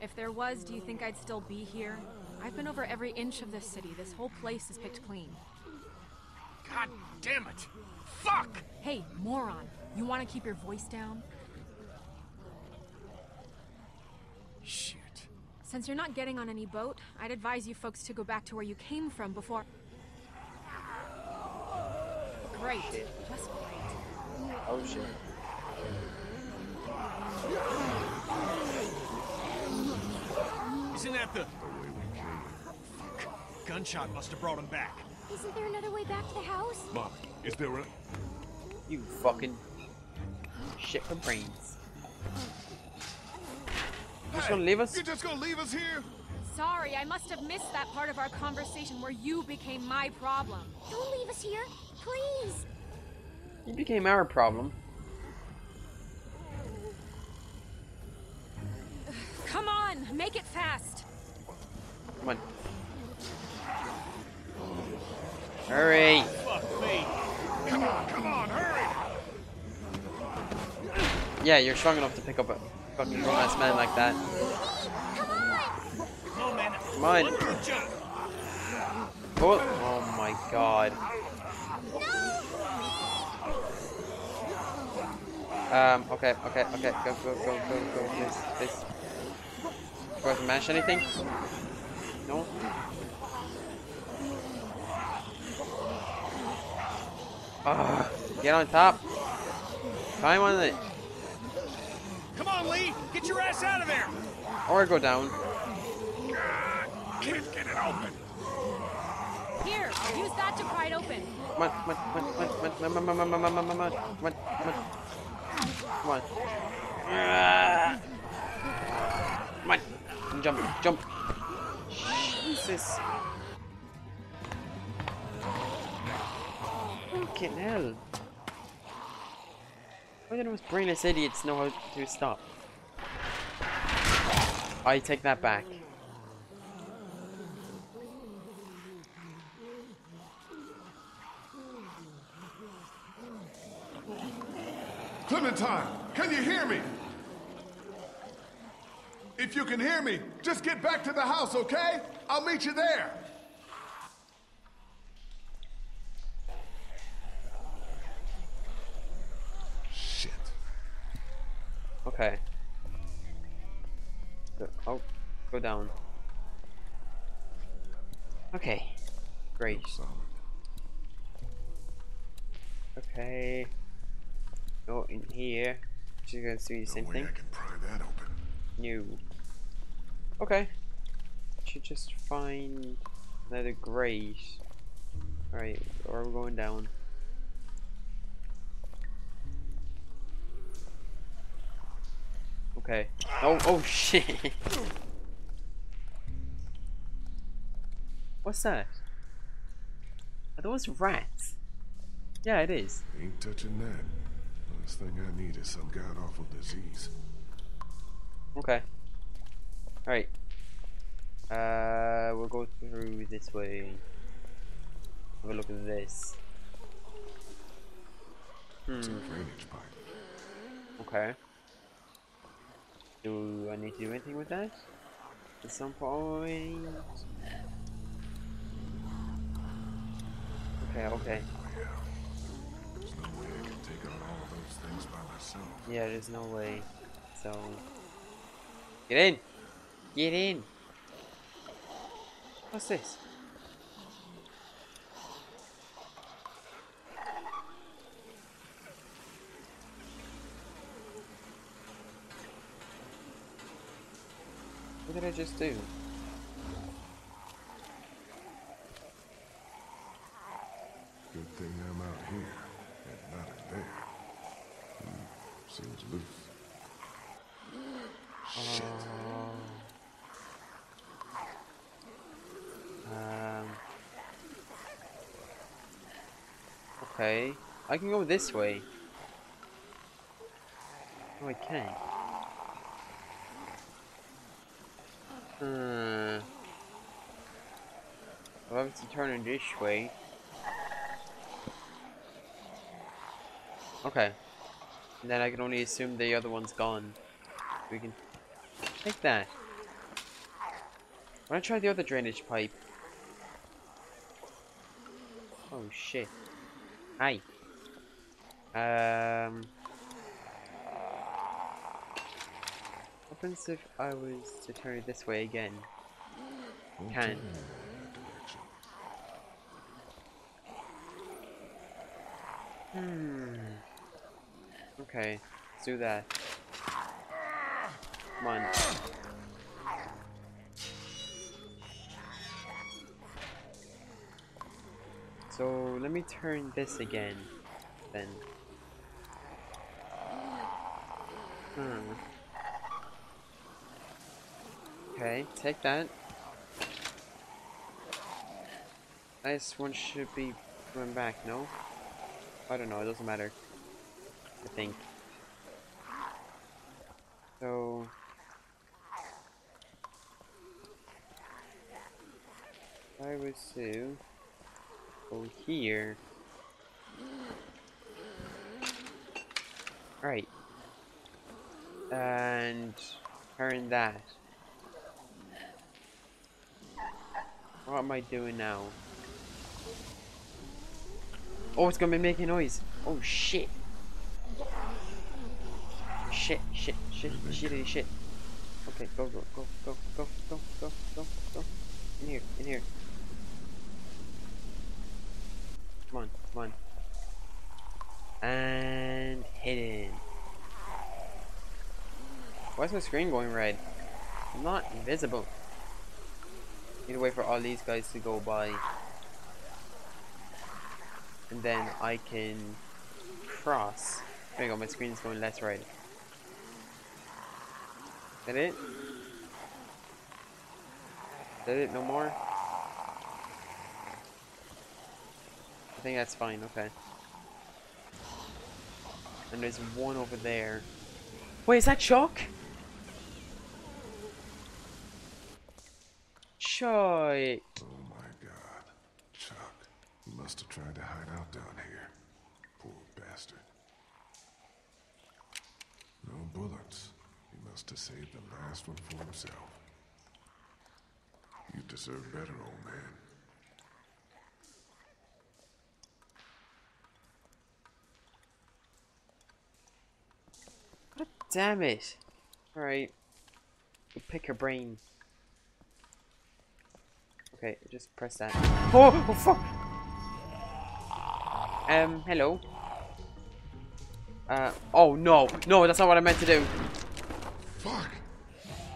If there was, do you think I'd still be here? I've been over every inch of this city. This whole place is picked clean. God damn it! Fuck! Hey, moron! You want to keep your voice down? Shit. Since you're not getting on any boat, I'd advise you folks to go back to where you came from before. Great. Just great. Oh shit. Isn't that the... The way we came. Fuck. Gunshot must have brought him back. Isn't there another way back to the house? Mom, is there a... You fucking shit for brains. You just gonna leave us? You just gonna leave us here? Sorry, I must have missed that part of our conversation where you became my problem. Don't leave us here, please. You became our problem. Come on, make it fast. Come on. Hurry! Come on, come on, hurry! Yeah, you're strong enough to pick up a fucking grown-ass man like that. Come on. Oh, oh my god. Um, okay, okay, okay, go, go, go, go, go, please, please. Do I have to mash anything? No? Ugh, get on top. Climb on it. Come on, Lee. Get your ass out of there. Or go down. Ah, can't get it open. Here, use that to pry it open. Come on, come on, come on, come on, come on, come on, come on, come on. Come on. Come on. Jump, jump. Jesus. Fucking hell. Why do those brainless idiots know how to stop? I take that back. Clementine, can you hear me? If you can hear me, just get back to the house, okay? I'll meet you there. Shit. Okay. Go, oh, go down. Okay. Great. Um. Okay. Go in here. She's gonna do the same thing. I can pry that open. New. Okay. Should just find another grate. Alright, or we're going down. Okay. Oh, oh [laughs] shit! What's that? Are those rats? Yeah, it is. Ain't touching that. Last thing I need is some god awful disease. Okay. Alright. Uh, we'll go through this way. Have a look at this. It's a Hmm. drainage pipe. Okay. Do I need to do anything with that? At some point? Okay, okay. There's no way I can take on all of those things by myself. Yeah, there's no way. So... Get in! Get in! What's this? What did I just do? Good thing I'm out here and not in there. Hmm, seems loose. Shit. Um. Okay. I can go this way. Oh, I can't. Hmm. I'll have to turn it this way. Okay. And then I can only assume the other one's gone. We can take that. I wanna try the other drainage pipe. Oh shit. Hi. Um. Happens if I was to turn it this way again? Can. Hmm. Okay, let's do that. Come on. So let me turn this again, then. Hmm. Okay, take that. This one should be coming back, no? I don't know, it doesn't matter. I think. So... I was to go here. Right. And turn that. What am I doing now? Oh, it's gonna be making noise. Oh shit. Shit, shit, shit, shitty shit. Okay, go, go, go, go, go, go, go, go, go. In here, in here. Come on, come on. And hidden. Why is my screen going red? I'm not invisible. Need to wait for all these guys to go by. And then I can cross. There you go, my screen's going less red. That it? That it? No more? I think that's fine, okay. And there's one over there. Wait, is that Chuck? Oh my god. Chuck. He must have tried to hide out down here. Poor bastard. No bullets. He must have saved the last one for himself. You deserve better, old man. God damn it! Alright. We'll pick a brain. Okay, just press that. Oh, oh fuck! Um, hello. Uh, oh no, no, that's not what I meant to do. Fuck!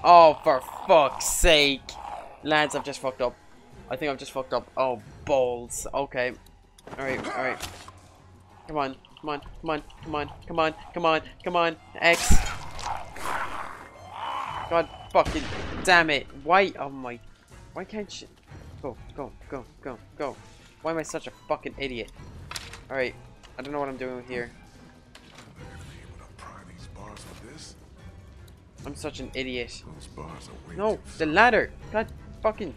Oh, for fuck's sake. Lads, I've just fucked up. I think I've just fucked up. Oh, balls. Okay. Alright, alright. Come on, come on, come on, come on, come on, come on, come on. X. God fucking damn it. Why? Oh my. Why can't you? Go, go, go, go, go. Why am I such a fucking idiot? Alright. I don't know what I'm doing here. Are they gonna be able to pry these bars with this? I'm such an idiot. Those bars are way No, the ladder. God fucking.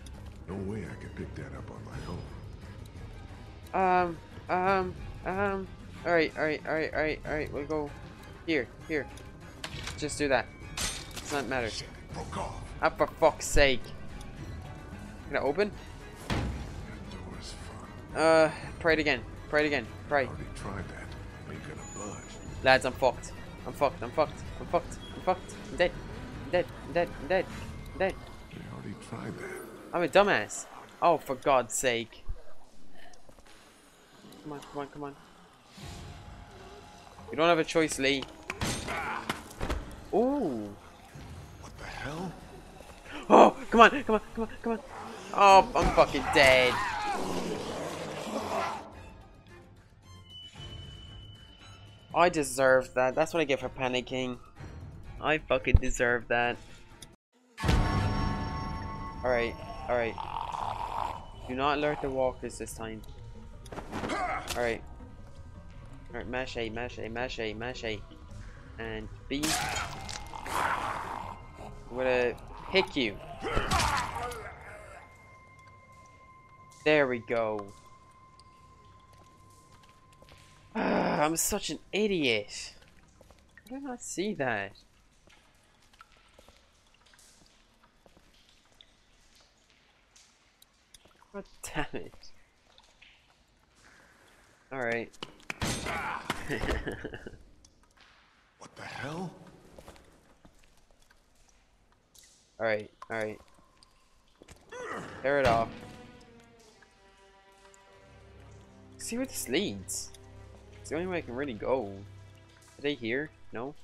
No way I can pick that up on my own. Um, um, um. Alright, alright, alright, alright, alright. We'll go here, here. Just do that. Does not matter. Shit, broke off. Ah, for fuck's sake. Can I open? Uh, pray it again. Pray it again. Pray. Already tried that. Ain't gonna budge. Lads, I'm fucked. I'm fucked. I'm fucked. I'm fucked. I'm fucked. I'm dead. I'm dead. I'm dead. I'm dead. I'm dead. They already tried that. I'm a dumbass. Oh, for God's sake. Come on, come on, come on. You don't have a choice, Lee. Ooh. What the hell? Oh, come on, come on, come on, come on. Oh, I'm fucking dead. I deserve that. That's what I get for panicking. I fucking deserve that. Alright, alright. Do not alert the walkers this time. Alright. Alright, mash A, mash A, mash A, mash A. And B. I'm gonna pick you. There we go. Ah, I'm such an idiot. How did I not see that? God damn it. Alright. [laughs] What the hell? alright, alright. Tear it off. See where this leads. It's the only way I can really go. Are they here? No?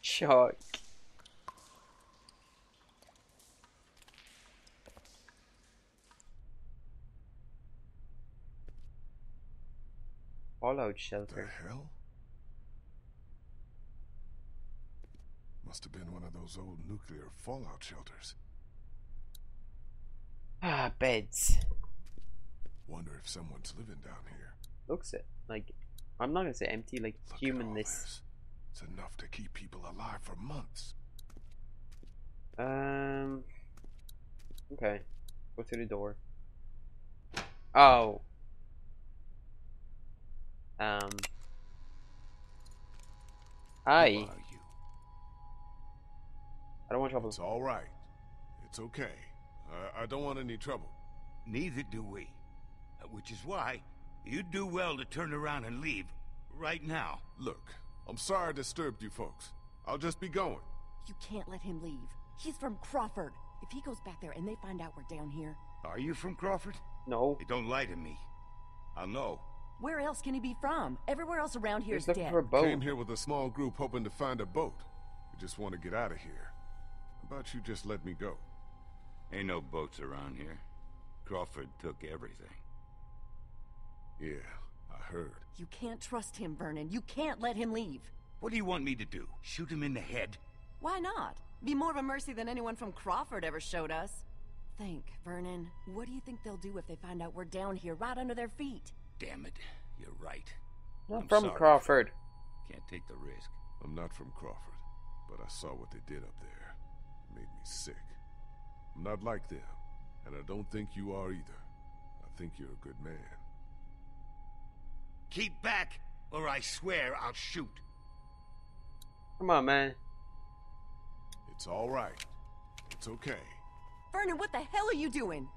Shock. Fallout shelter. The hell? Must have been one of those old nuclear fallout shelters. Ah, beds. Wonder if someone's living down here. Looks it. Like, I'm not gonna say empty, like Look humanness. this. It's enough to keep people alive for months. Um. Okay. Go through the door. Oh. Um. Hi. Are you? I don't want trouble. It's all right. It's okay. I, I don't want any trouble. Neither do we. Which is why you'd do well to turn around and leave right now. Look, I'm sorry I disturbed you folks. I'll just be going. You can't let him leave. He's from Crawford. If he goes back there and they find out we're down here, Are you from Crawford? No. Hey, don't lie to me. I'll know. where else can he be from? Everywhere else around here He's is dead. for a boat. Came here with a small group hoping to find a boat. We just want to get out of here. How about you just let me go? Ain't no boats around here. Crawford took everything. Yeah, I heard. You can't trust him, Vernon. You can't let him leave. What do you want me to do? Shoot him in the head? Why not? Be more of a mercy than anyone from Crawford ever showed us. Think, Vernon. What do you think they'll do if they find out we're down here right under their feet? Damn it. You're right. Not I'm from sorry. Crawford. Can't take the risk. I'm not from Crawford, but I saw what they did up there. It made me sick. I'm not like them, and I don't think you are either. I think you're a good man. Keep back, or I swear I'll shoot. Come on, man. It's all right. It's okay. Vernon, what the hell are you doing?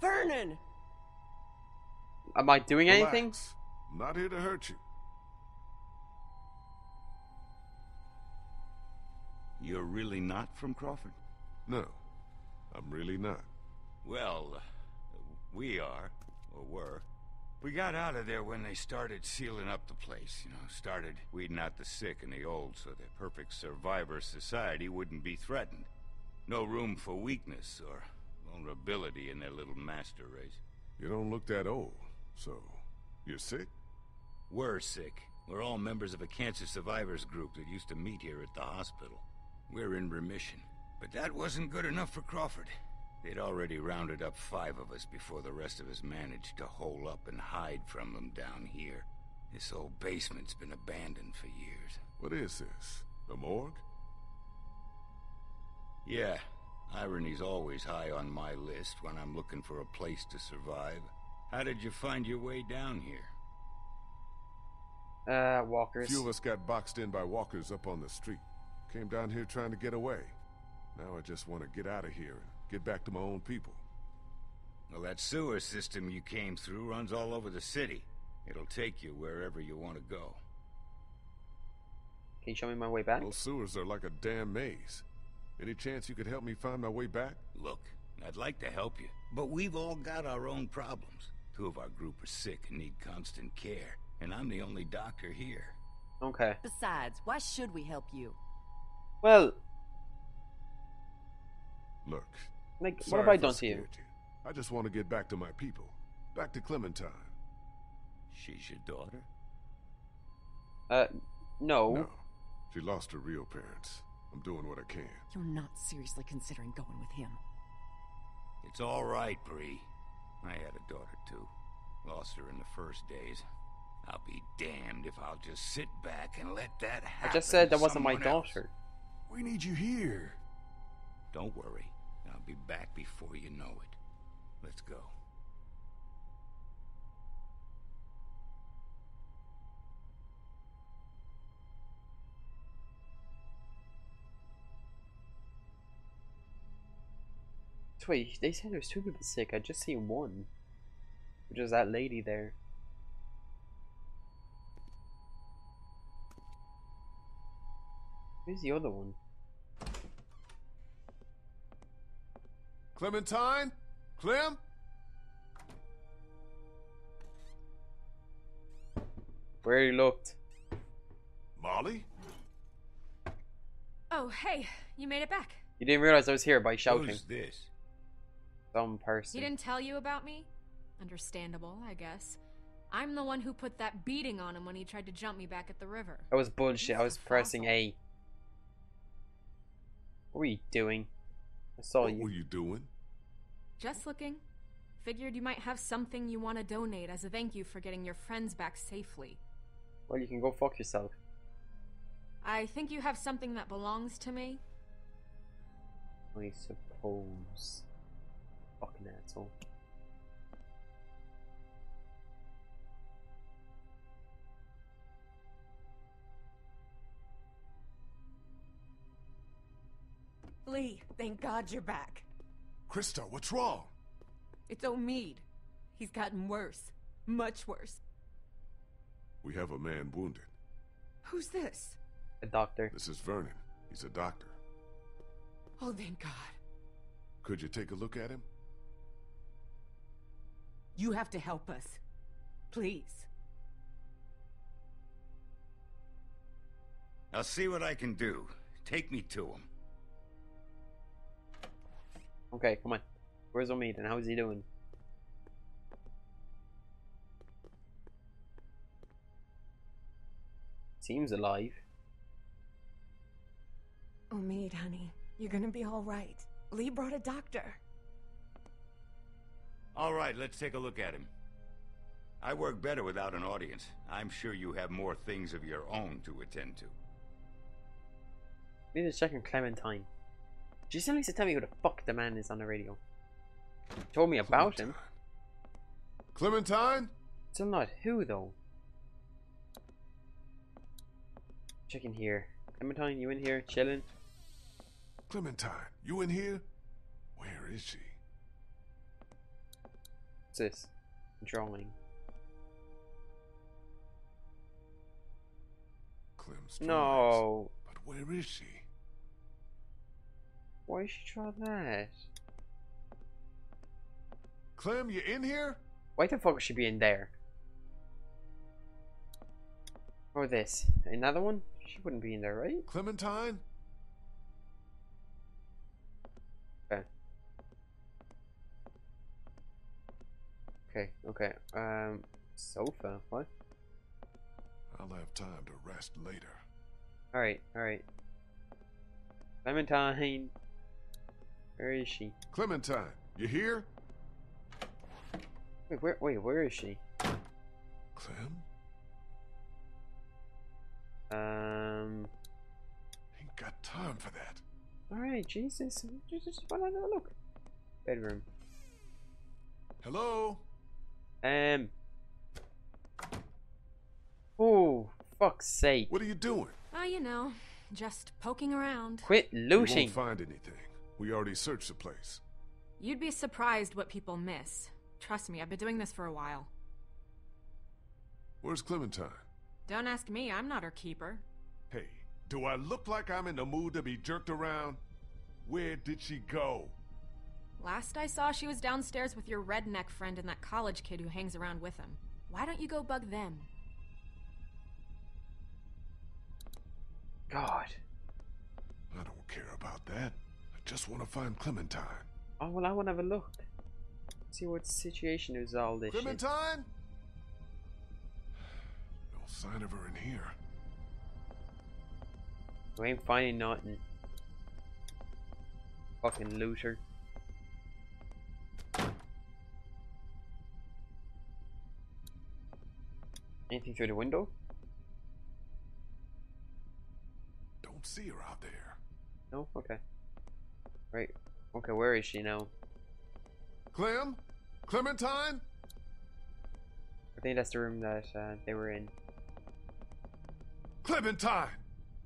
Vernon! Am I doing anything? I'm not here to hurt you. You're really not from Crawford? No, I'm really not. Well, uh, we are, or were. We got out of there when they started sealing up the place, you know, started weeding out the sick and the old so the perfect survivor society wouldn't be threatened. No room for weakness or vulnerability in their little master race. You don't look that old, so you're sick? We're sick. We're all members of a cancer survivors group that used to meet here at the hospital. We're in remission. But that wasn't good enough for Crawford. They'd already rounded up five of us before the rest of us managed to hole up and hide from them down here. This old basement's been abandoned for years. What is this? The morgue? Yeah, irony's always high on my list when I'm looking for a place to survive. How did you find your way down here? Uh, A walkers. few of us got boxed in by walkers up on the street. Came down here trying to get away. Now I just want to get out of here and get back to my own people. Well, that sewer system you came through runs all over the city. It'll take you wherever you want to go. Can you show me my way back? Those sewers are like a damn maze. Any chance you could help me find my way back? Look, I'd like to help you, but we've all got our own problems. Two of our group are sick and need constant care, and I'm the only doctor here. Okay. Besides, why should we help you? Well, Look. Like, what sorry have I if done to scared you? I just want to get back to my people. Back to Clementine. She's your daughter? Uh, no. No. She lost her real parents. I'm doing what I can. You're not seriously considering going with him. It's all right, Bree. I had a daughter too. Lost her in the first days. I'll be damned if I'll just sit back and let that happen. I just said that wasn't my someone else. daughter. We need you here. Don't worry. I'll be back before you know it. Let's go. Wait, they said there's two people sick. I just see one. Which is that lady there. Who's the other one? Clementine? Clem? Where he looked. Molly? Oh, hey, you made it back. You didn't realize I was here by shouting. Who's this? Some person. He didn't tell you about me? Understandable, I guess. I'm the one who put that beating on him when he tried to jump me back at the river. That was bullshit. I was pressing A. What were you doing? I saw what you. were you doing? Just looking. Figured you might have something you want to donate as a thank you for getting your friends back safely. Well, you can go fuck yourself. I think you have something that belongs to me. I suppose. Fucking asshole. Lee, thank God you're back. Christa, what's wrong? It's Omid. He's gotten worse. Much worse. We have a man wounded. Who's this? A doctor. This is Vernon. He's a doctor. Oh, thank God. Could you take a look at him? You have to help us. Please. I'll see what I can do. Take me to him. Okay, come on. Where's Omid and how's he doing? Seems alive. Omid, honey, you're gonna be all right. Lee brought a doctor. All right, let's take a look at him. I work better without an audience. I'm sure you have more things of your own to attend to. We need to check on Clementine. She still needs to tell me who the fuck the man is on the radio. told me about him. Clementine? Still not who though. Check in here. Clementine, you in here chilling? Clementine, you in here? Where is she? What's this? Drawing. Clem's drawings. No. But where is she? Why did she draw that? Clem, you in here? Why the fuck would she be in there? Or this? Another one? She wouldn't be in there, right? Clementine? Okay. Okay, okay. Um, sofa? What? I'll have time to rest later. Alright, alright. Clementine! Where is she? Clementine, you here? Wait, where, wait, where is she? Clem? Um, Ain't got time for that. alright, Jesus. Just, just wanna look. Bedroom. Hello? Um. Oh, fuck's sake. What are you doing? Oh, you know, Just poking around. Quit We looting. won't find anything. We already searched the place. You'd be surprised what people miss. Trust me, I've been doing this for a while. Where's Clementine? Don't ask me, I'm not her keeper. Hey, do I look like I'm in the mood to be jerked around? Where did she go? Last I saw, she was downstairs with your redneck friend and that college kid who hangs around with him. Why don't you go bug them? God. I don't care about that. Just want to find Clementine. Oh well, I want to have a look. See what situation is all this shit. Clementine? No sign of her in here. We ain't finding nothing. Fucking looter. Anything through the window? Don't see her out there. No? Okay. Right. Okay, where is she now? Clem? Clementine? I think that's the room that uh, they were in. Clementine!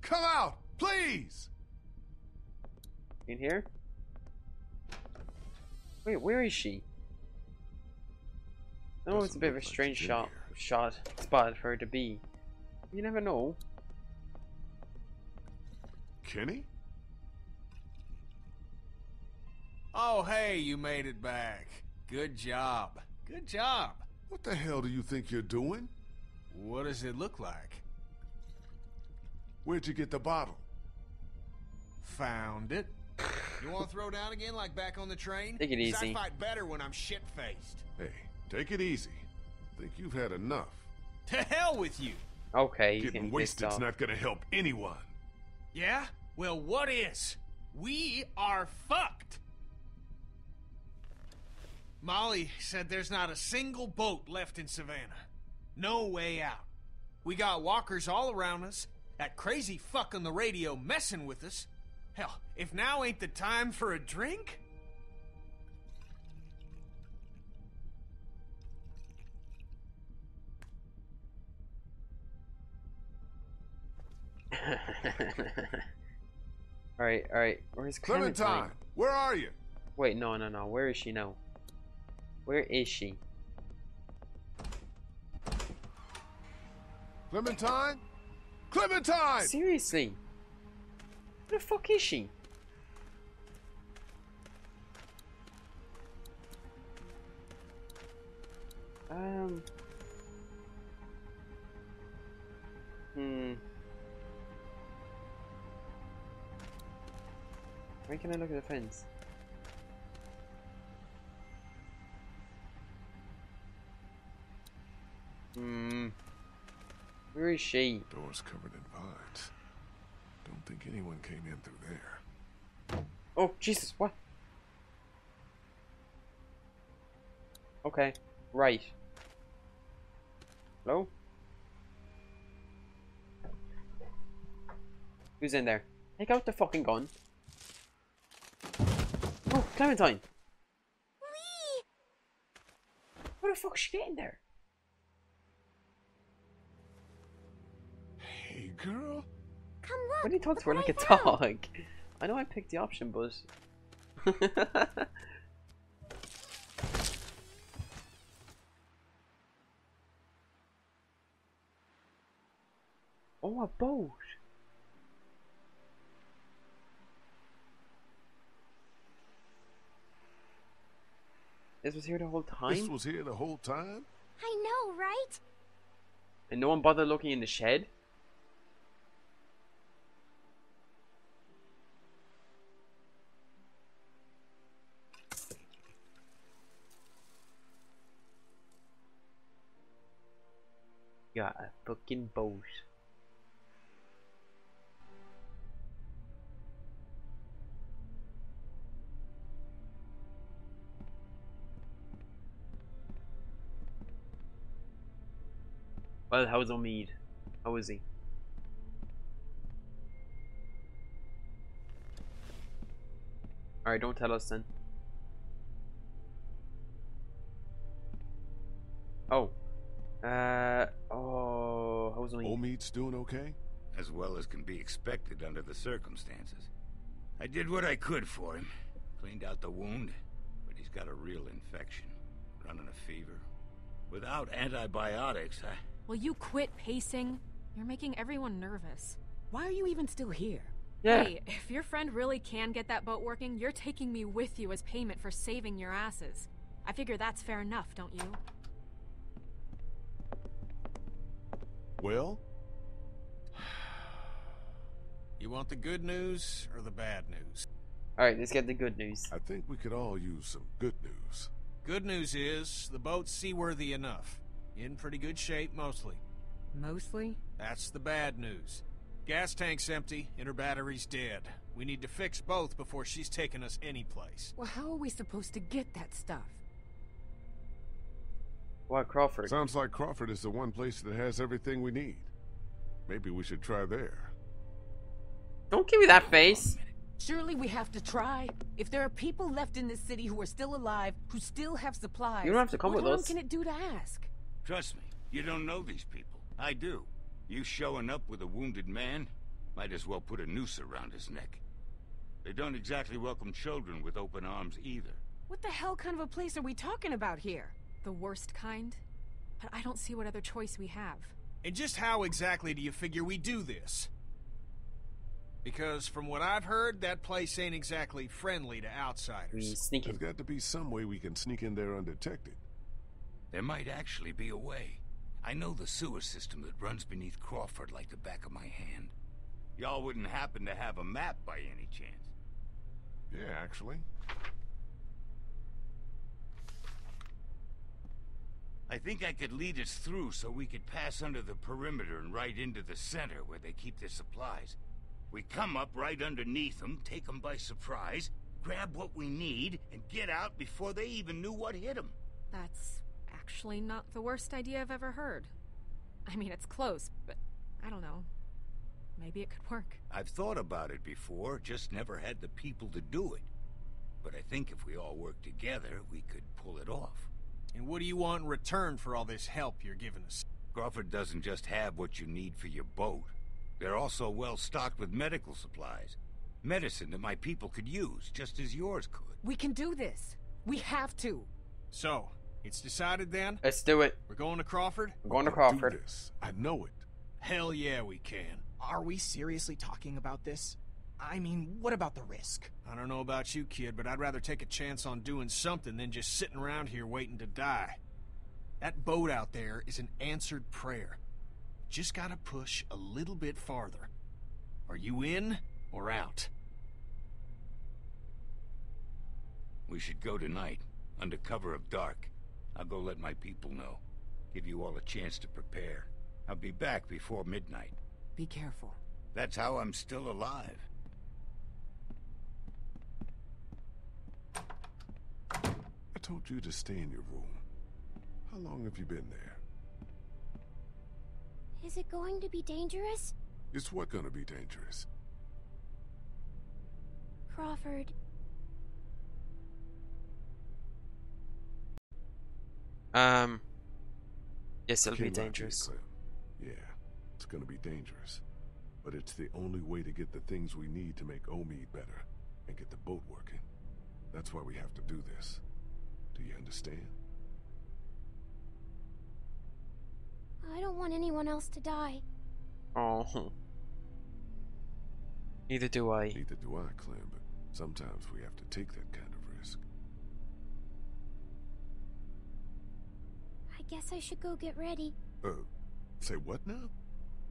Come out, please! In here? Wait, where is she? No, it's a bit of a look like strange shot, shot spot for her to be. You never know. Kenny? Oh, hey, you made it back. Good job. Good job. What the hell do you think you're doing? What does it look like? Where'd you get the bottle? Found it. You want to throw down again like back on the train? Take it 'Cause easy. I fight better when I'm shit-faced. Hey, take it easy. Think you've had enough. To hell with you. Okay, he's Getting getting pissed wasted's off. not gonna help anyone. Yeah? Well, what is? We are fucked. Molly said there's not a single boat left in Savannah. No way out. We got walkers all around us. That crazy fuck on the radio messing with us. Hell, if now ain't the time for a drink? [laughs] alright, alright. Where's Clementine, Clementine? where are you? Wait, no, no, no. Where is she now? Where is she? Clementine? Clementine! Seriously? Where the fuck is she? Um. Hmm. Where can I look at the fence? Hmm. Where is she? Door's covered in vines. Don't think anyone came in through there. Oh, Jesus, what? Okay, right. Hello? Who's in there? Take out the fucking gun. Oh, Clementine! Lee! Where the fuck is she getting there? Hey, girl? Come look. Why do you talk look to her like a I found. dog? I know I picked the option, but... [laughs] oh, a boat! This was here the whole time? This was here the whole time? I know, right? And no one bothered looking in the shed? Got a fucking boat. Well, how's Omid? How is he? Alright, don't tell us then. Oh. Uh. Oh. How's Omid? Omid's doing okay? as well as can be expected under the circumstances. I did what I could for him. Cleaned out the wound, but he's got a real infection. Running a fever. Without antibiotics, I... Will you quit pacing? You're making everyone nervous. Why are you even still here? Yeah. Hey, if your friend really can get that boat working, you're taking me with you as payment for saving your asses. I figure that's fair enough, don't you? Well, [sighs] You want the good news or the bad news? Alright, let's get the good news. I think we could all use some good news. Good news is the boat's seaworthy enough. In pretty good shape, mostly. Mostly? That's the bad news. Gas tank's empty, and her battery's dead. We need to fix both before she's taking us anyplace. Well, how are we supposed to get that stuff? Why Crawford? Sounds like Crawford is the one place that has everything we need. Maybe we should try there. Don't give me that face. Surely we have to try. If there are people left in this city who are still alive, who still have supplies, You don't have to come what with harm us. can it do to ask? Trust me, you don't know these people. I do. You showing up with a wounded man? Might as well put a noose around his neck. They don't exactly welcome children with open arms either. What the hell kind of a place are we talking about here? The worst kind? But I don't see what other choice we have. And just how exactly do you figure we do this? Because from what I've heard, that place ain't exactly friendly to We outsiders. Mm, sneaky. There's got to be some way we can sneak in there undetected. There might actually be a way. I know the sewer system that runs beneath Crawford like the back of my hand. Y'all wouldn't happen to have a map by any chance. Yeah, actually. I think I could lead us through so we could pass under the perimeter and right into the center where they keep their supplies. We come up right underneath them, take them by surprise, grab what we need, and get out before they even knew what hit them. That's actually not the worst idea I've ever heard. I mean, it's close, but I don't know. Maybe it could work. I've thought about it before, just never had the people to do it. But I think if we all work together, we could pull it off. And what do you want in return for all this help you're giving us? Crawford doesn't just have what you need for your boat. They're also well stocked with medical supplies. Medicine that my people could use, just as yours could. We can do this. We have to. So, it's decided then? Let's do it. We're going to Crawford? I'm going to Crawford. Do this. I know it. Hell yeah, we can. Are we seriously talking about this? I mean, what about the risk? I don't know about you, kid, but I'd rather take a chance on doing something than just sitting around here waiting to die. That boat out there is an answered prayer. Just gotta push a little bit farther. Are you in or out? We should go tonight, under cover of dark. I'll go let my people know. Give you all a chance to prepare. I'll be back before midnight. Be careful. That's how I'm still alive. Told you to stay in your room. How long have you been there? Is it going to be dangerous? Is what gonna be dangerous? Crawford, Um. Yes, it'll be Came out here, dangerous. Clem. Yeah, it's gonna be dangerous. But it's the only way to get the things we need to make Omid better and get the boat working. That's why we have to do this. Do you understand? I don't want anyone else to die. Oh. Neither do I. Neither do I, Clem, but sometimes we have to take that kind of risk. I guess I should go get ready. Uh, say what now?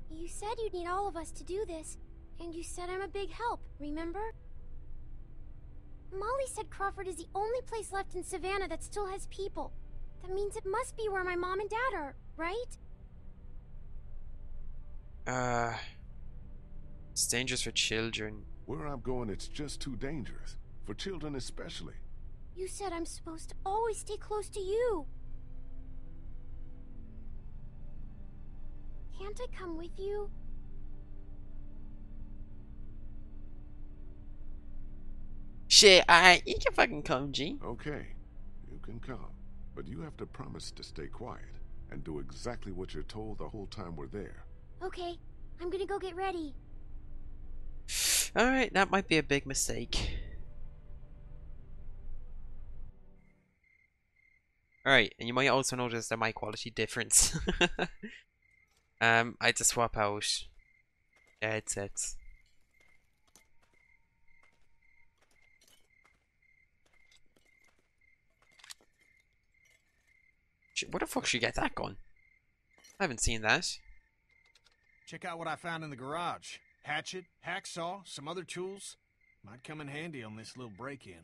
You said you'd need all of us to do this, and you said I'm a big help, remember? Molly said Crawford is the only place left in Savannah that still has people. That means it must be where my mom and dad are, right? Uh. It's dangerous for children. Where I'm going, it's just too dangerous. For children especially. You said I'm supposed to always stay close to you. Can't I come with you? Shit, alright, you can fucking come, G. Okay, you can come. But you have to promise to stay quiet and do exactly what you're told the whole time we're there. Okay, I'm gonna go get ready. Alright, that might be a big mistake. Alright, and you might also notice the mic quality difference. [laughs] um, I had to swap out the headsets. Where the fuck should you get that gun? I haven't seen that. Check out what I found in the garage. Hatchet, hacksaw, some other tools. Might come in handy on this little break-in.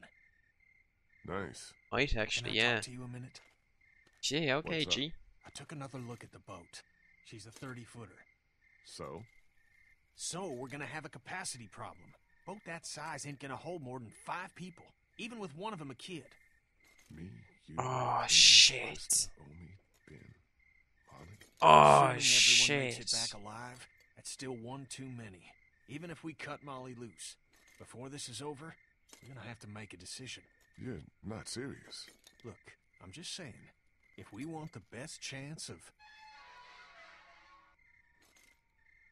Nice. Might actually, Can I actually, yeah. talk to you a minute? Gee, okay, What's up? G. I took another look at the boat. She's a 30-footer. So? So, we're gonna have a capacity problem. Boat that size ain't gonna hold more than five people, even with one of them a kid. Me, you, Oh, shit. Lester, Omid, Ben, Oh, Assuming everyone makes it back alive, that's still one too many. Even if we cut Molly loose. Before this is over, we're gonna have to make a decision. You're not serious. Look, I'm just saying, if we want the best chance of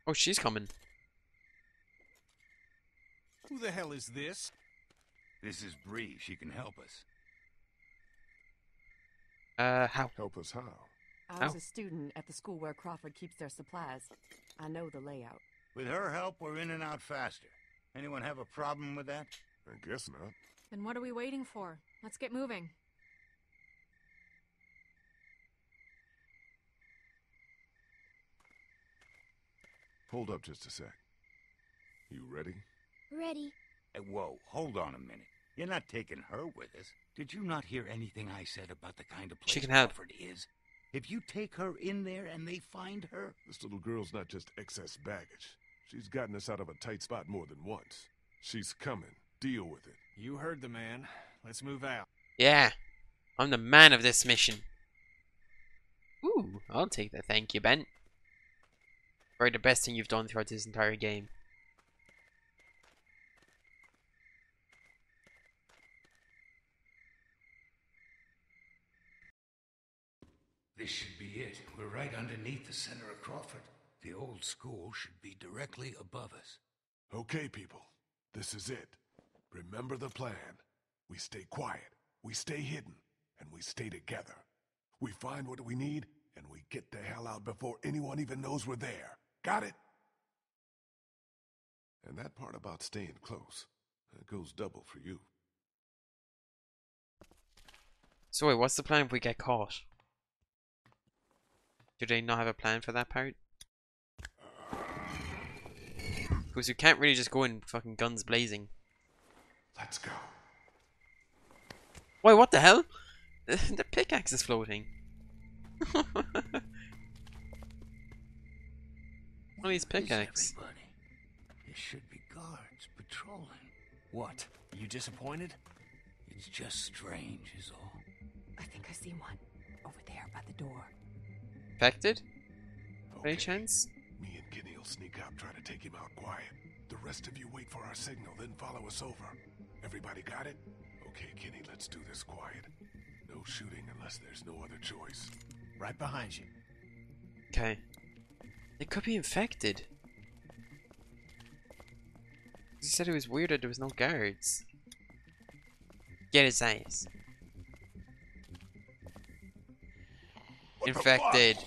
Oh, she's coming. who the hell is this? This is Bree. She can help us. Uh, how? Help us how? I was Ow. a student at the school where Crawford keeps their supplies. I know the layout. With her help, we're in and out faster. Anyone have a problem with that? I guess not. Then what are we waiting for? Let's get moving. Hold up just a sec. You ready? Ready. Hey, whoa, hold on a minute. You're not taking her with us. Did you not hear anything I said about the kind of place She can help. Crawford is? If you take her in there and they find her, This little girl's not just excess baggage. She's gotten us out of a tight spot more than once. She's coming. Deal with it. You heard the man. Let's move out. Yeah. I'm the man of this mission. Ooh, I'll take that. Thank you, Ben. Probably the best thing you've done throughout this entire game. This should be it. We're right underneath the center of Crawford. The old school should be directly above us. Okay, people. This is it. Remember the plan. We stay quiet, we stay hidden, and we stay together. We find what we need, and we get the hell out before anyone even knows we're there. Got it? And that part about staying close, that goes double for you. So wait, what's the plan if we get caught? Do they not have a plan for that part? Because you can't really just go in fucking guns blazing. Let's go. Wait, what the hell? [laughs] the pickaxe is floating. [laughs] What is Where is pickaxe? everybody? There should be guards patrolling. What? Are You disappointed? It's just strange, is all. I think I see one. Over there by the door. Infected? By any chance? Me and Kenny will sneak up, try to take him out quiet. The rest of you wait for our signal, then follow us over. Everybody got it? Okay, Kenny, let's do this quiet. No shooting unless there's no other choice. Right behind you. Okay. It could be infected. He said it was weird that there was no guards. Get his ass. Infected.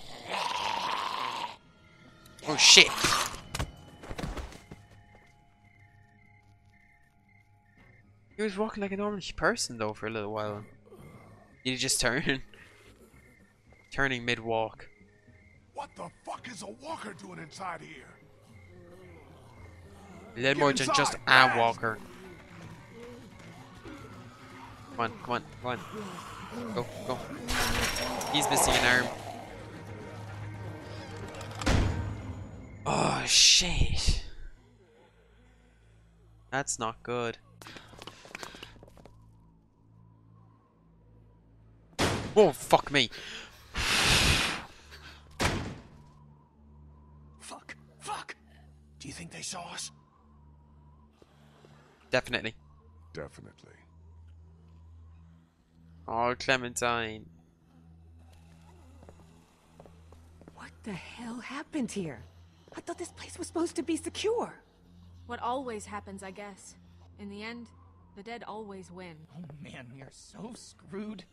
Oh shit. He was walking like a normal person though for a little while. Did he just turn? [laughs] Turning mid walk. What the fuck is a walker doing inside here? A little more than just a walker. Come on, come on, come on. Go, go. He's missing an arm. Oh shit. That's not good. Oh fuck me. Fuck! Fuck! Do you think they saw us? Definitely. Definitely. Oh Clementine. What the hell happened here? I thought this place was supposed to be secure. What always happens, I guess. In the end, the dead always win. Oh man, we are so screwed.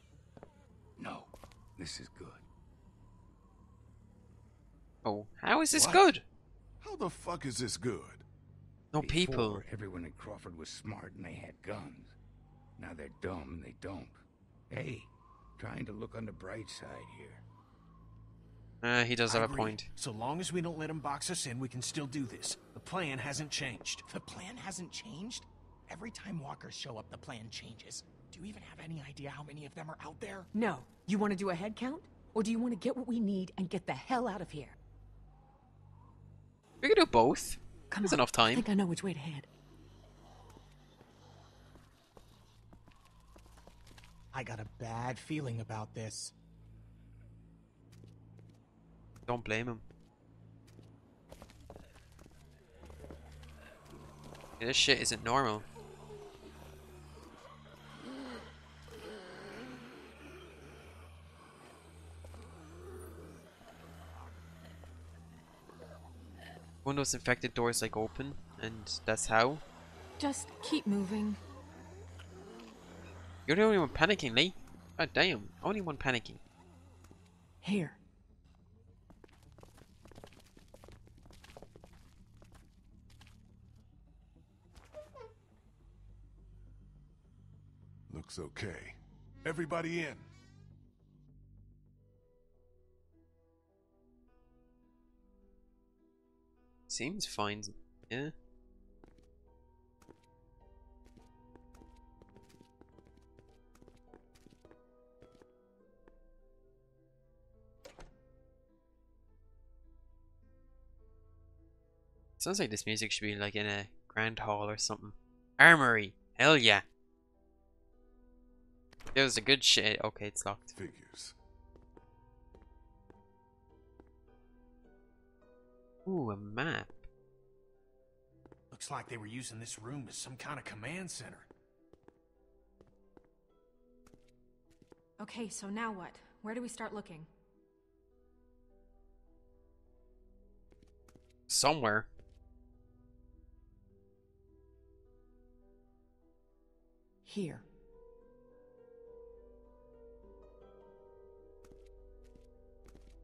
No, this is good. Oh, how is this What? good? How the fuck is this good? No Before, people. Everyone in Crawford was smart and they had guns. Now they're dumb and they don't. Hey, trying to look on the bright side here. Uh, he does have a point. So long as we don't let him box us in, we can still do this. The plan hasn't changed. The plan hasn't changed? Every time walkers show up, the plan changes. Do you even have any idea how many of them are out there? No. You want to do a head count? Or do you want to get what we need and get the hell out of here? We can do both. Come There's on. enough time. I time. think I know which way to head. I got a bad feeling about this. Don't blame him. This shit isn't normal. One of those infected doors like open, and that's how. Just keep moving. You're the only one panicking, Lee. God damn, only one panicking. Here. Looks okay. Everybody in. Seems fine. Yeah. Sounds like this music should be like in a grand hall or something. Armory. Hell yeah. It was a good shit. Okay, it's locked. Figures. Ooh, a map. Looks like they were using this room as some kind of command center. Okay, so now what? Where do we start looking? Somewhere. Here.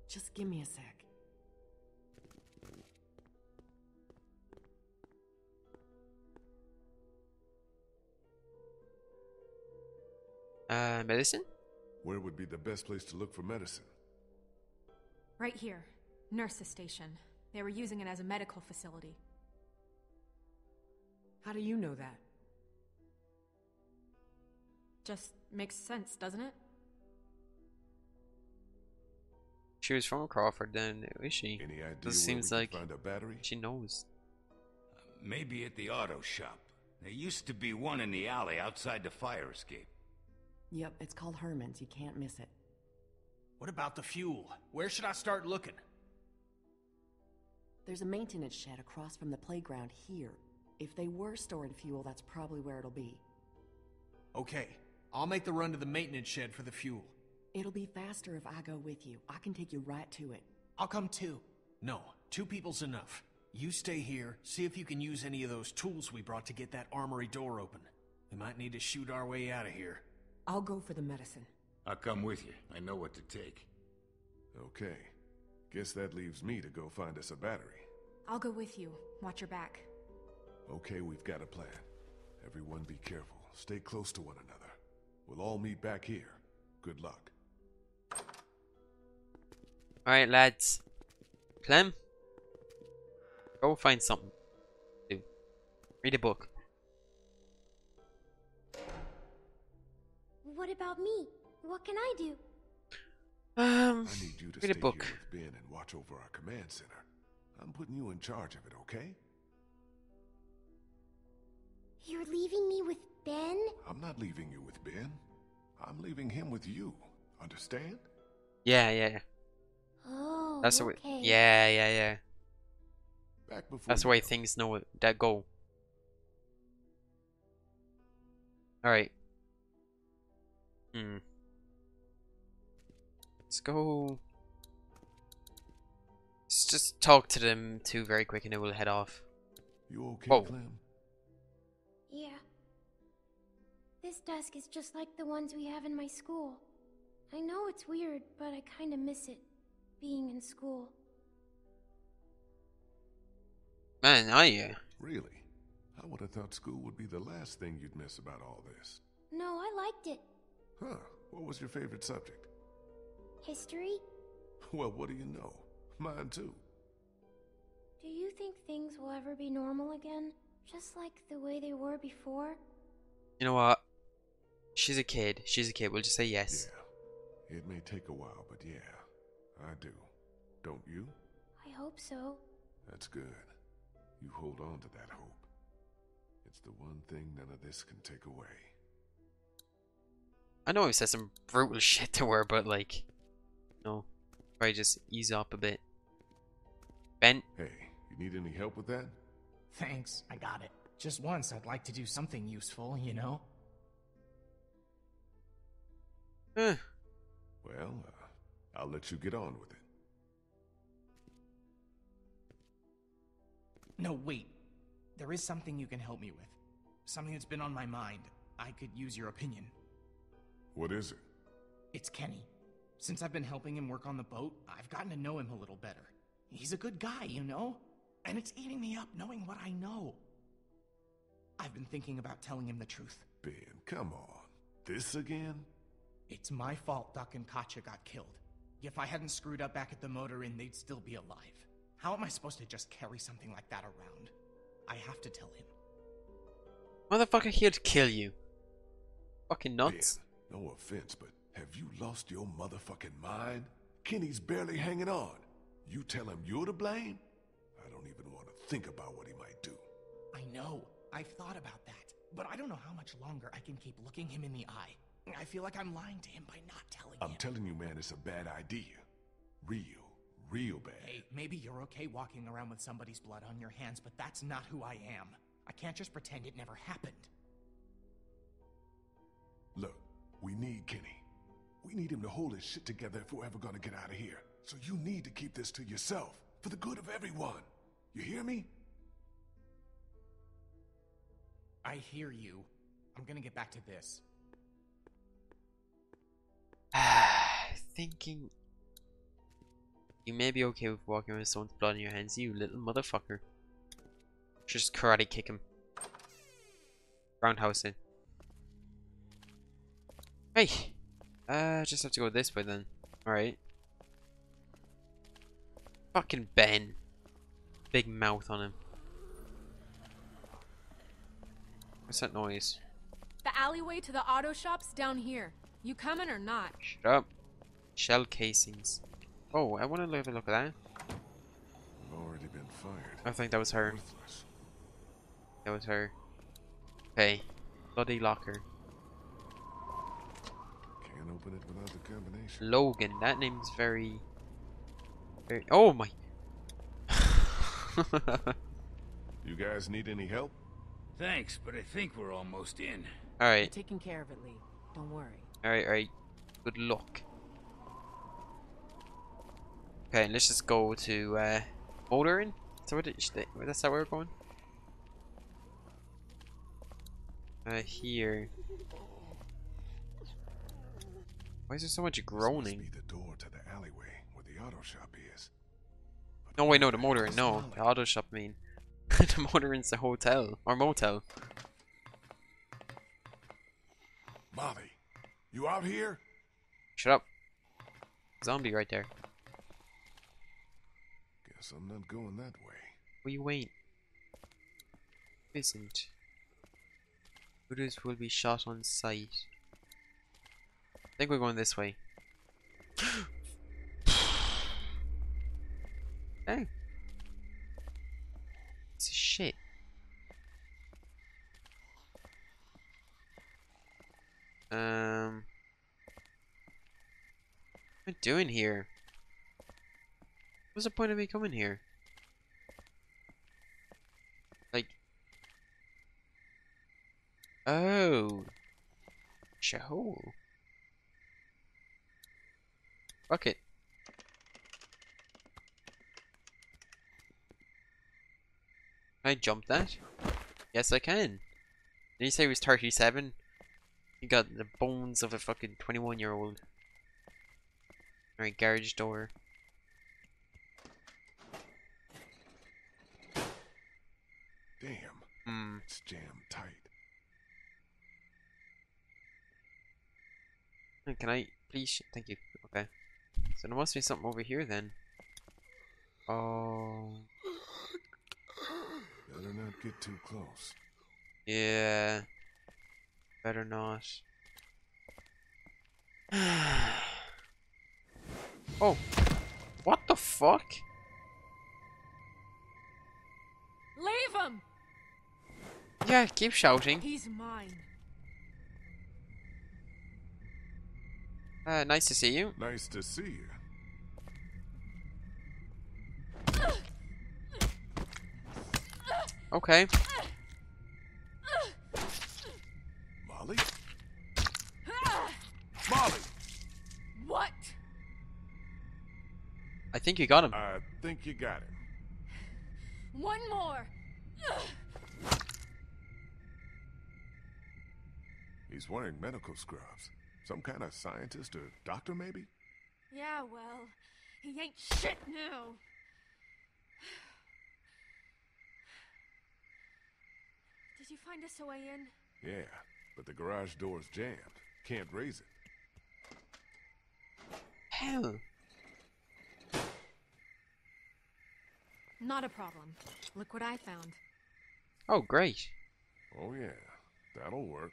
Just give me a sec. Uh, medicine? Where would be the best place to look for medicine? Right here. Nurse's station. They were using it as a medical facility. How do you know that? Just makes sense, doesn't it? She was from Crawford then, is she? Any idea This seems like find a battery? she knows. Maybe at the auto shop. There used to be one in the alley outside the fire escape. Yep, it's called Herman's. You can't miss it. What about the fuel? Where should I start looking? There's a maintenance shed across from the playground here. If they were storing fuel, that's probably where it'll be. Okay, I'll make the run to the maintenance shed for the fuel. It'll be faster if I go with you. I can take you right to it. I'll come too. No, two people's enough. You stay here, see if you can use any of those tools we brought to get that armory door open. We might need to shoot our way out of here. I'll go for the medicine. I'll come with you. I know what to take. Okay. Guess that leaves me to go find us a battery. I'll go with you. Watch your back. Okay, we've got a plan. Everyone be careful. Stay close to one another. We'll all meet back here. Good luck. Alright, lads. Clem? Go find something. Do. Read a book. What about me? What can I do? Um, I need you to read a stay book. here with Ben and watch over our command center. I'm putting you in charge of it, okay? You're leaving me with Ben? I'm not leaving you with Ben. I'm leaving him with you. Understand? Yeah, yeah, yeah. Oh, That's the way. Yeah, yeah, yeah. Back before That's the way go. things know that go. Alright. Hmm. Let's go. Let's just talk to them two very quick and then we'll head off. You okay, Whoa. Clem? This desk is just like the ones we have in my school. I know it's weird, but I kinda miss it. Being in school. Man, are you? Really? I would have thought school would be the last thing you'd miss about all this. No, I liked it. Huh? What was your favorite subject? History? Well, what do you know? Mine too. Do you think things will ever be normal again? Just like the way they were before? You know what? She's a kid. She's a kid. We'll just say yes. Yeah. It may take a while, but yeah, I do. Don't you? I hope so. That's good. You hold on to that hope. It's the one thing none of this can take away. I know I've said some brutal [laughs] shit to her, but like, no, probably just ease up a bit. Ben, Hey, you need any help with that? Thanks, I got it. Just once, I'd like to do something useful, you know? Eh, Well, uh, I'll let you get on with it. No, wait. There is something you can help me with. Something that's been on my mind. I could use your opinion. What is it? It's Kenny. Since I've been helping him work on the boat, I've gotten to know him a little better. He's a good guy, you know? And it's eating me up knowing what I know. I've been thinking about telling him the truth. Ben, come on. This again? It's my fault Duck and Katjaa got killed. If I hadn't screwed up back at the motor inn, they'd still be alive. How am I supposed to just carry something like that around? I have to tell him. motherfucker here to kill you. Fucking nuts. Ben, no offense, but have you lost your motherfucking mind? Kenny's barely hanging on. You tell him you're to blame? I don't even want to think about what he might do. I know. I've thought about that. But I don't know how much longer I can keep looking him in the eye. I feel like I'm lying to him by not telling you. I'm him. telling you, man, it's a bad idea. Real, real bad. Hey, maybe you're okay walking around with somebody's blood on your hands, but that's not who I am. I can't just pretend it never happened. Look, we need Kenny. We need him to hold his shit together if we're ever gonna get out of here. So you need to keep this to yourself, for the good of everyone. You hear me? I hear you. I'm gonna get back to this. [sighs] Thinking you may be okay with walking with someone's blood on your hands, you little motherfucker. Just karate kick him. Roundhouse in. Hey! Uh, just have to go this way then. Alright. Fucking Ben. Big mouth on him. What's that noise? The alleyway to the auto shop's down here. You coming or not? Shut up. Shell casings. Oh, I want to have a look at that. I've already been fired. I think that was her. Worthless. That was her. Okay. Bloody locker. Can't open it without the combination. Logan. That name's very. Very. Oh my. [laughs] You guys need any help? Thanks, but I think we're almost in. We're alright. taking care of it, Lee. Don't worry. Alright, alright. Good luck. Okay, let's just go to uh Motoring? So what did that's that where we're going? Uh here. Why is there so much This groaning? must be the door to the alleyway where the auto shop is. But No, wait, no, the motoring, no. The auto shop, I mean. [laughs] the motoring's the hotel. Or motel. Molly, you out here? Shut up. Zombie right there. Guess I'm not going that way. We wait? Isn't. Hooters will be shot on sight. I think we're going this way. [gasps] oh. It's shit. Um. What am I doing here? What's the point of me coming here? Like. Oh. Shahul. Fuck it. Can I jump that? Yes, I can. Did he say he was 37? He got the bones of a fucking 21 year old. Alright, garage door. Damn, Hmm. it's jammed tight. Can I please? Thank you. Okay. So there must be something over here then. Oh. Better not get too close. Yeah. Better not. [sighs] oh. What the fuck? Leave him! Yeah, keep shouting. He's mine. Uh, nice to see you. Nice to see you. Okay. Molly? Molly! What? I think you got him. I think you got him. One more. He's wearing medical scrubs. Some kind of scientist or doctor, maybe? Yeah, well, he ain't shit now. Did you find us a way in? Yeah, but the garage door's jammed. Can't raise it. Hell. Not a problem. Look what I found. Oh, great. Oh, yeah. That'll work.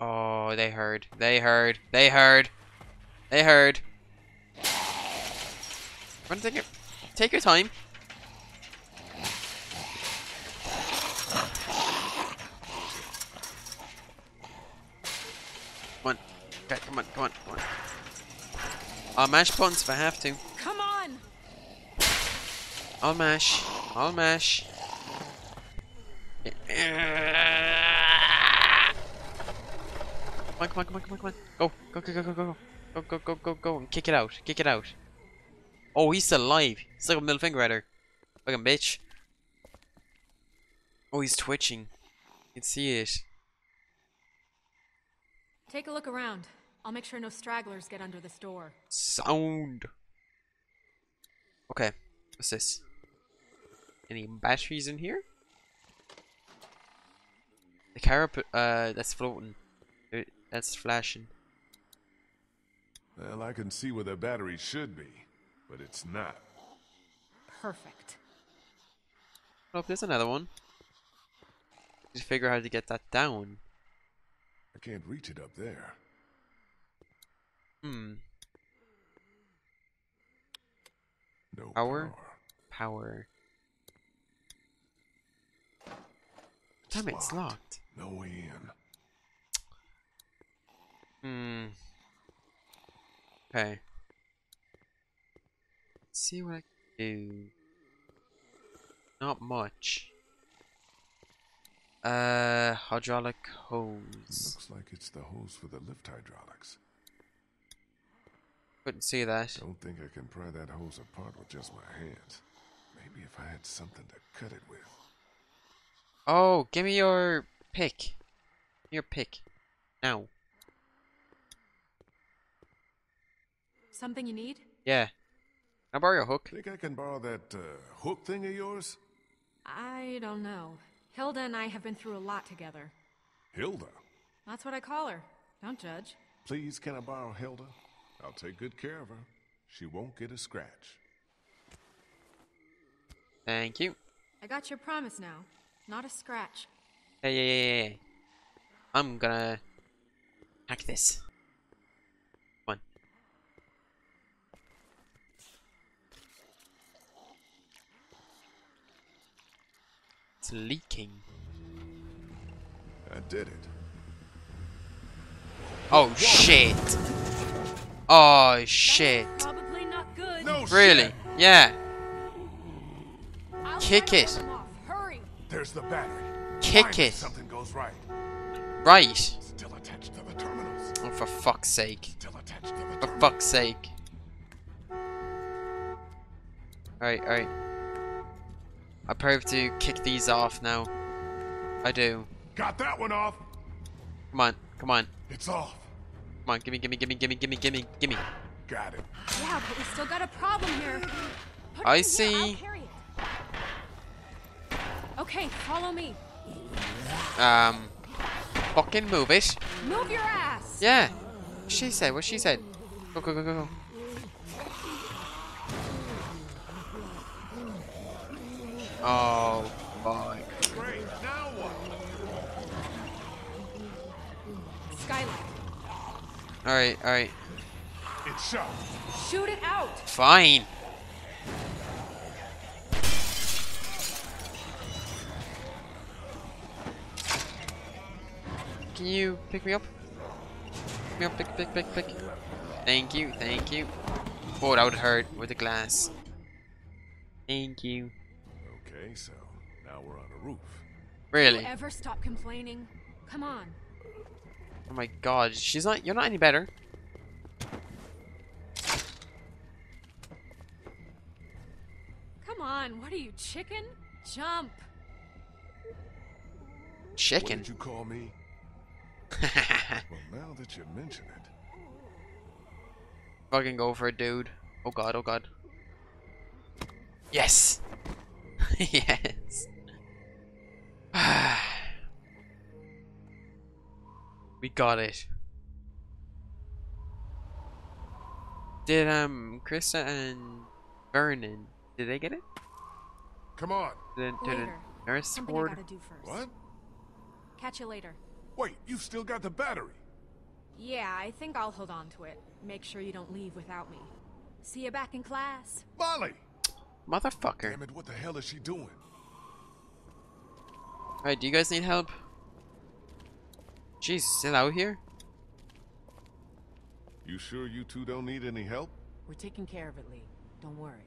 Oh, they heard. They heard. They heard. They heard. Run, take your, take your time. Come on. Okay, come on, come on, come on. I'll mash buttons if I have to. I'll mash. I'll mash. Come on, come on, come on, come on, come on. Go, go, go, go, go, go. Go, go, go, go, go, and kick it out. Kick it out. Oh, he's still alive. He's like a middle finger at her. Fucking bitch. Oh, he's twitching. You can see it. Take a look around. I'll make sure no stragglers get under this door. Sound. Okay, what's this? Any batteries in here? The carrot, uh, that's floating. Uh, That's flashing. Well, I can see where the battery should be, but it's not. Perfect. Oh, there's another one. Just figure out how to get that down. I can't reach it up there. Hmm. No Power? power. Power. Damn it, it's locked. No way in. Hmm. Okay. Let's see what I can do. Not much. Uh, hydraulic hose. Looks like it's the hose for the lift hydraulics. Couldn't see that. Don't think I can pry that hose apart with just my hands. Maybe if I had something to cut it with. Oh, give me your pick. Your pick. Now. Something you need? Yeah. Can I borrow your hook? Think I can borrow that uh, hook thing of yours? I don't know. Hilda and I have been through a lot together. Hilda, That's what I call her. Don't judge. please can I borrow Hilda? I'll take good care of her. She won't get a scratch. Thank you. I got your promise now. Not a scratch. Hey, yeah, yeah, yeah, yeah. I'm gonna hack this. Come on. It's leaking. I did it. Oh shit! Oh shit! Probably not good. No Really? shit! Yeah. I'll Kick try to it. There's the battery. Kick Find it. Something goes right. Right. Still attached to the terminals. Oh, for fuck's sake. Still attached to the For fuck's sake. Alright, alright. I probably have to kick these off now. I do. Got that one off. Come on, come on, It's off. come on. Gimme, gimme, gimme, gimme, gimme, gimme, gimme. Got it. Yeah, but we still got a problem here. Put I it here, see. Carry it. Okay, follow me. Um, fucking move it. Move your ass. Yeah. She said what she said. Go, go, go, go, go. Oh, fuck. Great. Now what? Skylight, Alright, alright. It's shut. shoot it out. Fine. Can you pick me up? Pick me up, pick, pick, pick, pick. Thank you, thank you. Oh, that would hurt with the glass. Thank you. Okay, so now we're on a roof. Really? Ever stop complaining? Come on. Oh my god, she's not- you're not any better. Come on. What are you, chicken? Jump. Chicken. What Chicken. did you call me? [laughs] Well, now that you mention it, Fucking go for it, dude. Oh god, oh god. Yes! [laughs] yes! [sighs] we got it. Did, um, Christa and Vernon, did they get it? come on. Did, did Later. the nurse Something ward? I gotta do first. What? Catch you later. Wait, you've still got the battery. Yeah, I think I'll hold on to it. Make sure you don't leave without me. See you back in class. Molly! Motherfucker. Damn it, what the hell is she doing? Alright, do you guys need help? Jeez, still out here? You sure you two don't need any help? We're taking care of it, Lee. Don't worry.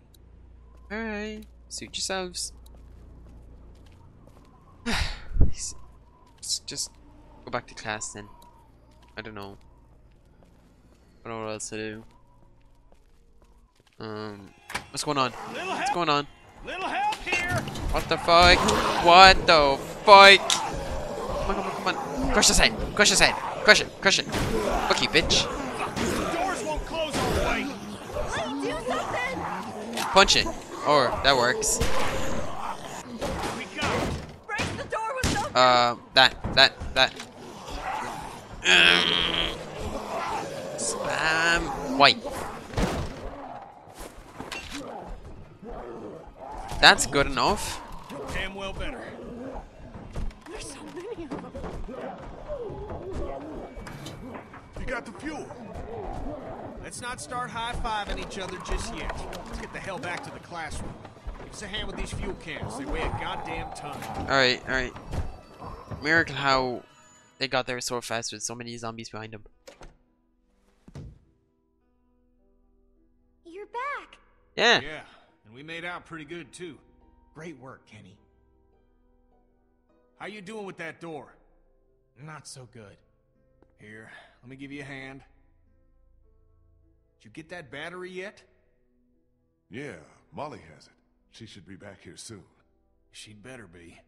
Alright, suit yourselves. [sighs] Just- Just go back to class then. I don't know. I don't know what else to do. Um, what's going on? What's going on? Little help here! What the fuck? What the fuck? Come on, come on, come on. Crush his head. Crush his head. Crush it. Crush it. Fuck you, bitch. The doors won't close all the way! Do something! Punch it. Or, that works. We go! Break the door with! Uh, that, that, that. Spam. White. That's good enough. Damn well better. There's so many of them. You got the fuel. Let's not start high-fiving each other just yet. Let's get the hell back to the classroom. Give us a hand with these fuel cans. They weigh a goddamn ton. Alright, alright. Miracle how they got there so fast with so many zombies behind them. You're back. Yeah. Yeah, and we made out pretty good, too. Great work, Kenny. How you doing with that door? Not so good. Here, let me give you a hand. Did you get that battery yet? Yeah, Molly has it. She should be back here soon. She'd better be.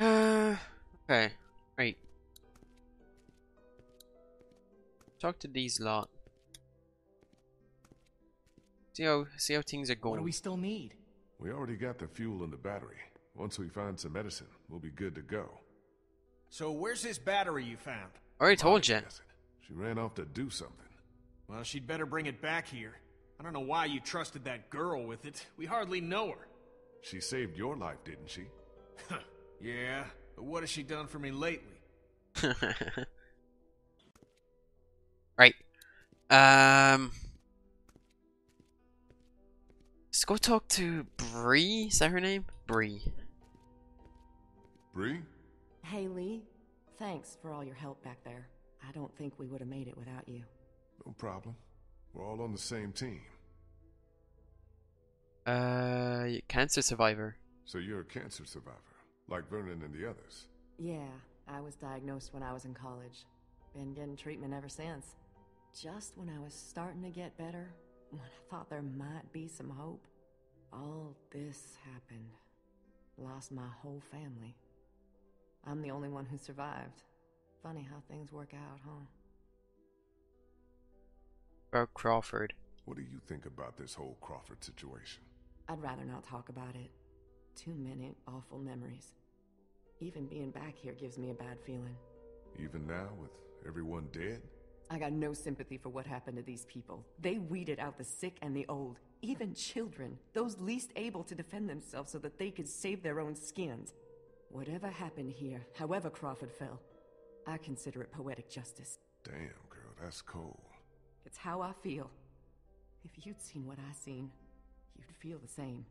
Uh, okay. Right. Talk to these lot. See how see how things are going. What going. do we still need? We already got the fuel and the battery. Once we find some medicine, we'll be good to go. So where's this battery you found? I already told you. She ran off to do something. Well, she'd better bring it back here. I don't know why you trusted that girl with it. We hardly know her. She saved your life, didn't she? Yeah, but what has she done for me lately? [laughs] right. Um. Let's go talk to Bree. Is that her name? Bree. Bree? Hey, Lee. Thanks for all your help back there. I don't think we would have made it without you. No problem. We're all on the same team. Uh, cancer survivor. So you're a cancer survivor, like Vernon and the others. Yeah, I was diagnosed when I was in college. Been getting treatment ever since. Just when I was starting to get better, when I thought there might be some hope, all this happened. Lost my whole family. I'm the only one who survived. Funny how things work out, huh? About Crawford. What do you think about this whole Crawford situation? I'd rather not talk about it. Too many awful memories. Even being back here gives me a bad feeling. Even now, with everyone dead? I got no sympathy for what happened to these people. They weeded out the sick and the old, even children, those least able to defend themselves so that they could save their own skins. Whatever happened here, however Crawford fell, I consider it poetic justice. Damn, girl, that's cold. It's how I feel. If you'd seen what I seen, you'd feel the same.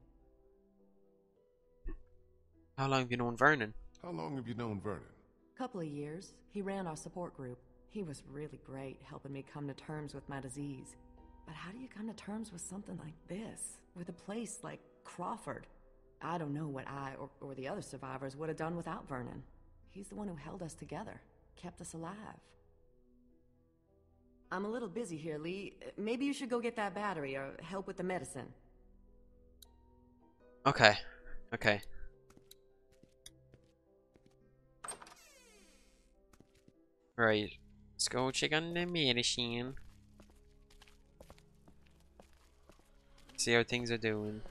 How long have you known Vernon? How long have you known Vernon? Couple of years. He ran our support group. He was really great, helping me come to terms with my disease. But how do you come to terms with something like this? With a place like Crawford? I don't know what I or, or the other survivors would have done without Vernon. He's the one who held us together, kept us alive. I'm a little busy here, Lee. Maybe you should go get that battery or help with the medicine. Okay. Okay. Right. Let's go check on the medicine. See how things are doing.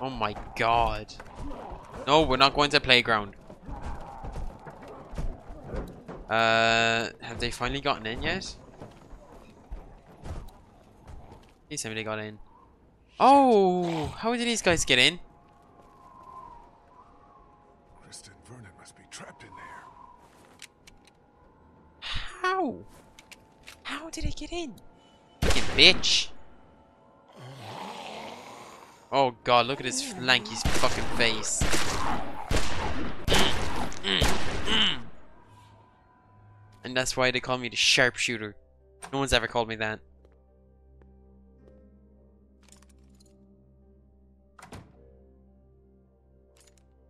Oh my god. No, we're not going to playground. Uh, have they finally gotten in yet? Hey, somebody got in. Oh, how did these guys get in? Kristen Vernon must be trapped in there. How? How did it get in? Fucking bitch. Oh god, look at his lanky fucking face. And that's why they call me the sharpshooter. No one's ever called me that.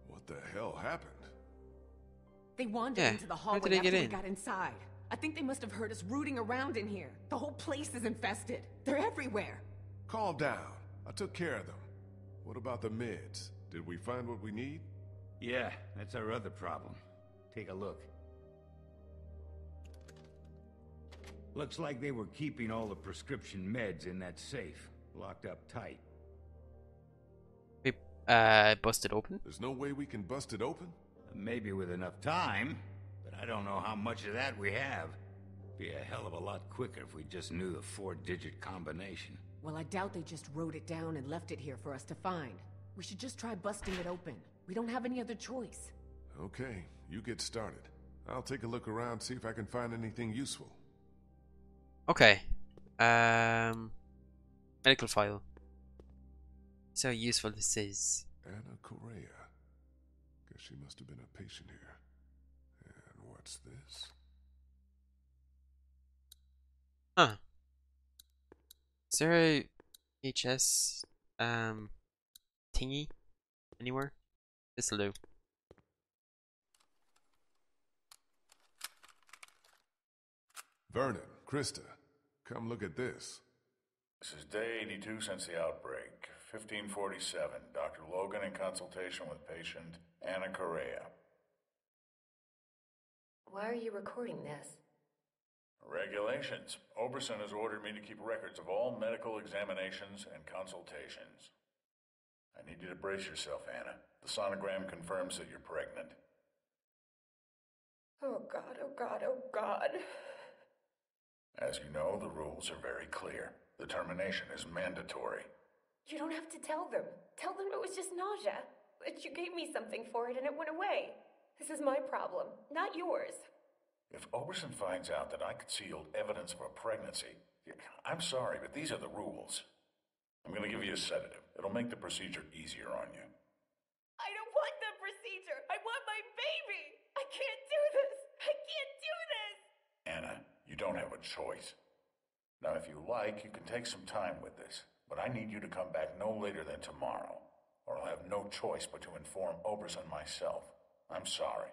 What the hell happened? They wandered Yeah, into the how hallway did they after get we in? got inside. I think they must have heard us rooting around in here. The whole place is infested. They're everywhere. Calm down. I took care of them. What about the meds? Did we find what we need? Yeah, that's our other problem. Take a look. Looks like they were keeping all the prescription meds in that safe, locked up tight. We uh busted open. There's no way we can bust it open? Maybe with enough time, but I don't know how much of that we have. Be a hell of a lot quicker if we just knew the four-digit combination. Well, I doubt they just wrote it down and left it here for us to find. We should just try busting it open. We don't have any other choice. Okay, you get started. I'll take a look around, see if I can find anything useful. Okay. Um medical file. So useful this is. Anna Correa. Guess she must have been a patient here. And what's this? Huh. Is there a HS um thingy anywhere? This'll do. Vernon, Christa, come look at this. This is day 82 since the outbreak. 1547. Dr. Logan in consultation with patient Anna Correa. Why are you recording this? Regulations. Oberson has ordered me to keep records of all medical examinations and consultations. I need you to brace yourself, Anna. The sonogram confirms that you're pregnant. Oh god, oh god, oh god. As you know, the rules are very clear. The termination is mandatory. You don't have to tell them. Tell them it was just nausea. But you gave me something for it and it went away. This is my problem, not yours. If Oberson finds out that I concealed evidence of a pregnancy, I'm sorry, but these are the rules. I'm going to give you a sedative. It'll make the procedure easier on you. I don't want the procedure. I want my baby. I can't do this. I can't do this. Anna, you don't have a choice. Now, if you like, you can take some time with this, but I need you to come back no later than tomorrow, or I'll have no choice but to inform Oberson myself. I'm sorry.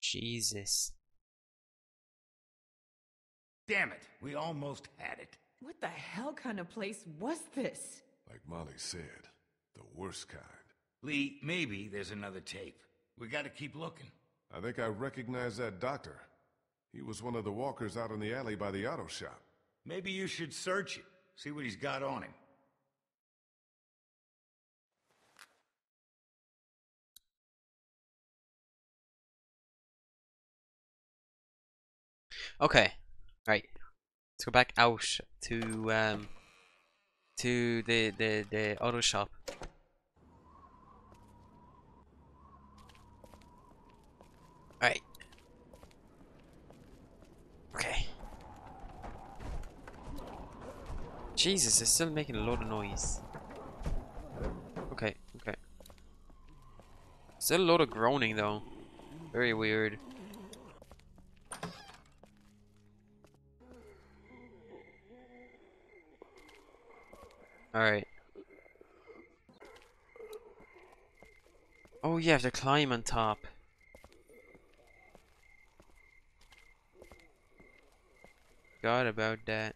Jesus. Damn it, we almost had it. What the hell kind of place was this? Like Molly said, the worst kind. Lee, maybe there's another tape. We gotta keep looking. I think I recognize that doctor. He was one of the walkers out in the alley by the auto shop. Maybe you should search it, see what he's got on him. Okay, right. Let's go back out to um to the the the auto shop. Alright. Okay. Jesus, it's still making a lot of noise. Okay, okay. Still a lot of groaning though. Very weird. Alright. Oh, you have to climb on top. God about that.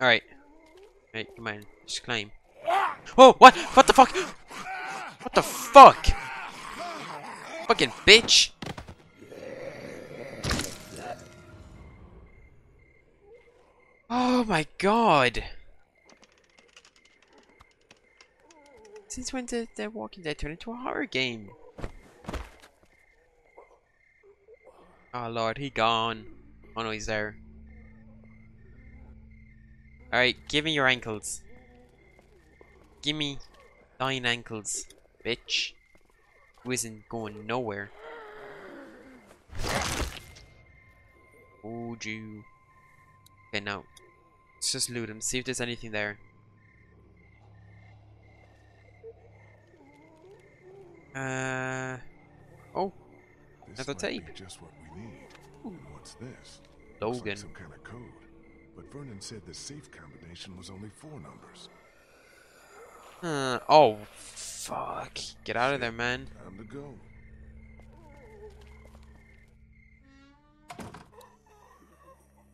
Alright. Alright, come on. Just climb. Whoa! What? What the fuck? What the fuck? Fucking bitch! Oh my god! Since when did The Walking Dead turn into a horror game? Oh lord, he gone. Oh no, he's there. Alright, give me your ankles. Give me thine ankles, bitch. Who isn't going nowhere. Would you? Okay, now. Let's just loot him, see if there's anything there. Uh. Oh, This another tape. Just what we need. What's this? Looks like Logan. some kind of code. But Vernon said the safe combination was only four numbers. Uh, oh, fuck. Get out of there, man. Time to go.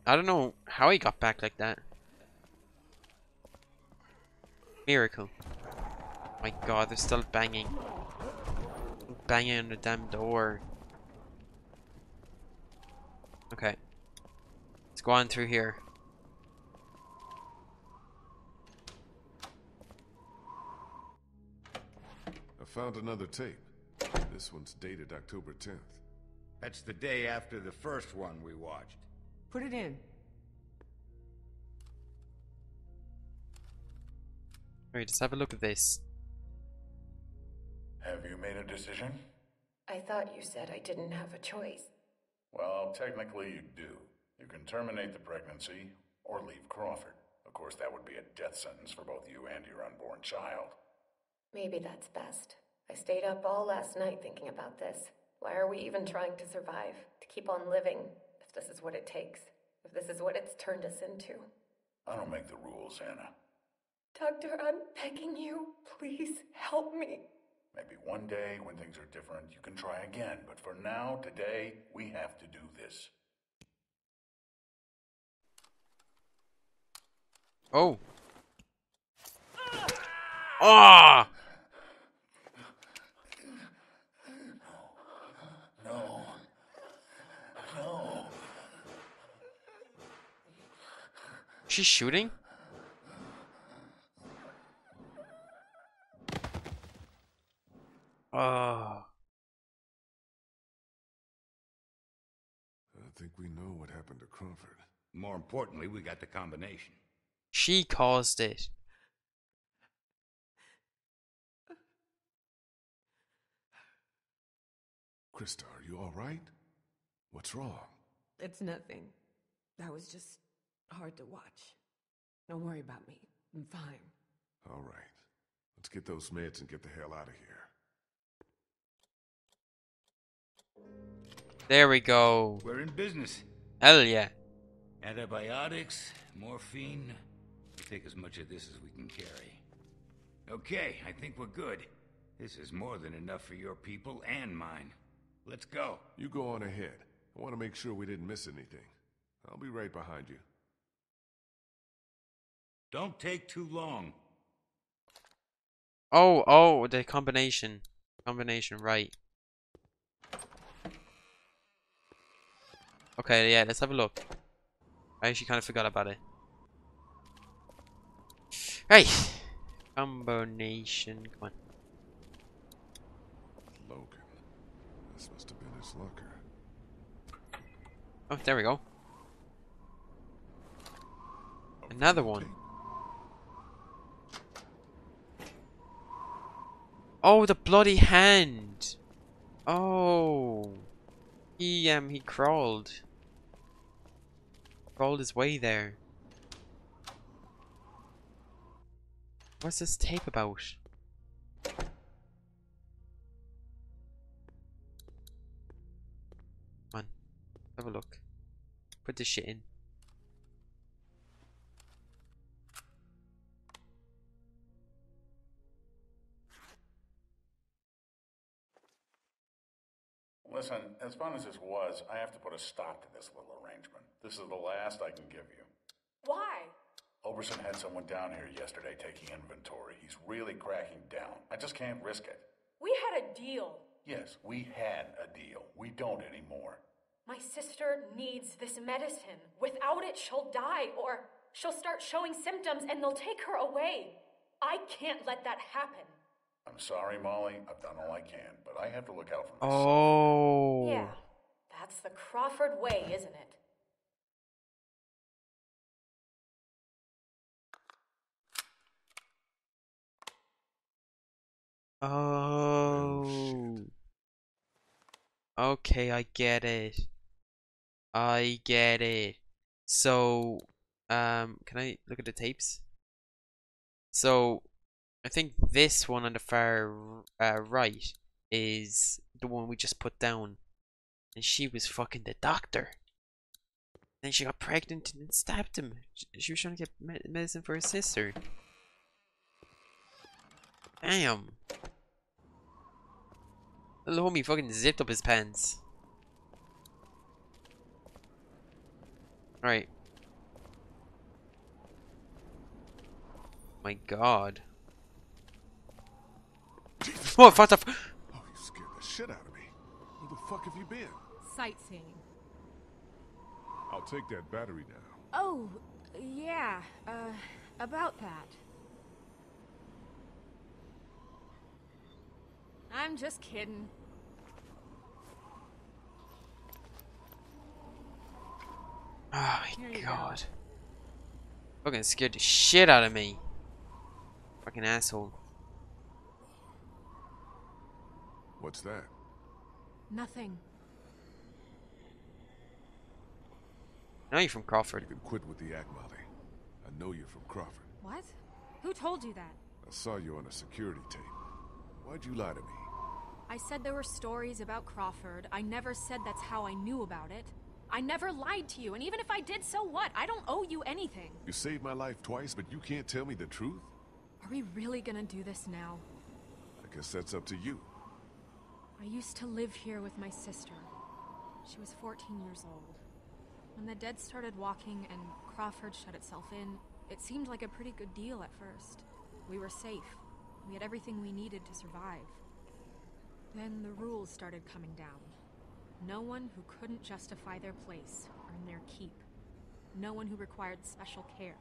I don't know how he got back like that. Miracle. My god, they're still banging. Banging on the damn door. Okay. Let's go on through here. I found another tape. This one's dated October 10th. That's the day after the first one we watched. Put it in. Alright, let's have a look at this. Have you made a decision? I thought you said I didn't have a choice. Well, technically you do. You can terminate the pregnancy or leave Crawford. Of course, that would be a death sentence for both you and your unborn child. Maybe that's best. I stayed up all last night thinking about this. Why are we even trying to survive? To keep on living, if this is what it takes. If this is what it's turned us into. I don't make the rules, Anna. Doctor, I'm begging you. Please help me. Maybe one day when things are different, you can try again. But for now, today, we have to do this. Oh. Ah! She's shooting? Oh. I think we know what happened to Crawford. More importantly, we got the combination. She caused it. Christa, are you alright? What's wrong? It's nothing. That was just hard to watch. Don't worry about me. I'm fine. Alright. Let's get those meds and get the hell out of here. There we go. We're in business. Hell yeah. Antibiotics, morphine. We'll take as much of this as we can carry. Okay, I think we're good. This is more than enough for your people and mine. Let's go. You go on ahead. I want to make sure we didn't miss anything. I'll be right behind you. Don't take too long. Oh, oh, the combination. Combination, right. Okay, yeah, let's have a look. I actually kind of forgot about it. Hey! Combination, come on. Logan. This must have been his locker. Oh, there we go. Another one. Oh, the bloody hand. Oh. He, um, he crawled. Crawled his way there. What's this tape about? Come on. Have a look. Put this shit in. Listen, as fun as this was, I have to put a stop to this little arrangement. This is the last I can give you. Why? Oberson had someone down here yesterday taking inventory. He's really cracking down. I just can't risk it. We had a deal. Yes, we had a deal. We don't anymore. My sister needs this medicine. Without it, she'll die, or she'll start showing symptoms and they'll take her away. I can't let that happen. I'm sorry, Molly. I've done all I can, but I have to look out for myself. Oh. Yeah, that's the Crawford way, isn't it? Oh. Okay, I get it. I get it. So, um, can I look at the tapes? So, I think this one on the far uh, right is the one we just put down. And she was fucking the doctor. Then she got pregnant and stabbed him. She- was trying to get medicine for her sister. Damn. Little homie fucking zipped up his pants. Right. My god. What? What the f- Oh, you scared the shit out of me. Where the fuck have you been? Sightseeing. I'll take that battery now. Oh, yeah, uh, about that. I'm just kidding. Oh my you go. god. Fucking scared the shit out of me. Fucking asshole. What's that? Nothing. I know you're from Crawford. You can quit with the act, Molly. I know you're from Crawford. What? Who told you that? I saw you on a security tape. Why'd you lie to me? I said there were stories about Crawford. I never said that's how I knew about it. I never lied to you, and even if I did, so what? I don't owe you anything. You saved my life twice, but you can't tell me the truth? Are we really gonna do this now? I guess that's up to you. I used to live here with my sister. She was 14 years old. When the dead started walking and Crawford shut itself in, it seemed like a pretty good deal at first. We were safe. We had everything we needed to survive. Then the rules started coming down. No one who couldn't justify their place earned their keep. No one who required special care.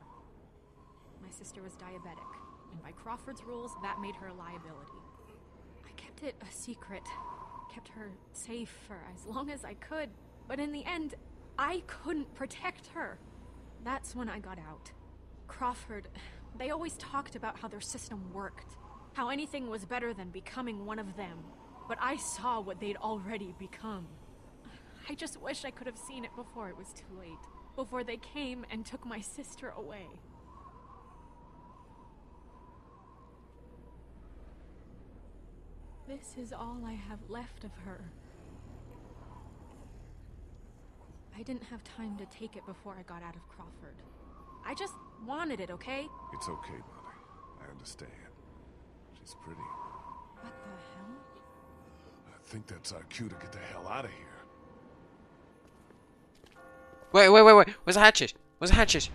My sister was diabetic, and by Crawford's rules, that made her a liability. Kept it a secret, kept her safe for as long as I could, but in the end, I couldn't protect her. That's when I got out. Crawford, they always talked about how their system worked, how anything was better than becoming one of them. But I saw what they'd already become. I just wish I could have seen it before it was too late, before they came and took my sister away. This is all I have left of her. I didn't have time to take it before I got out of Crawford. I just wanted it, okay? It's okay, Molly. I understand. She's pretty. What the hell? I I think that's our cue to get the hell out of here. Wait, wait, wait, wait. Where's the hatchet? Where's the hatchet?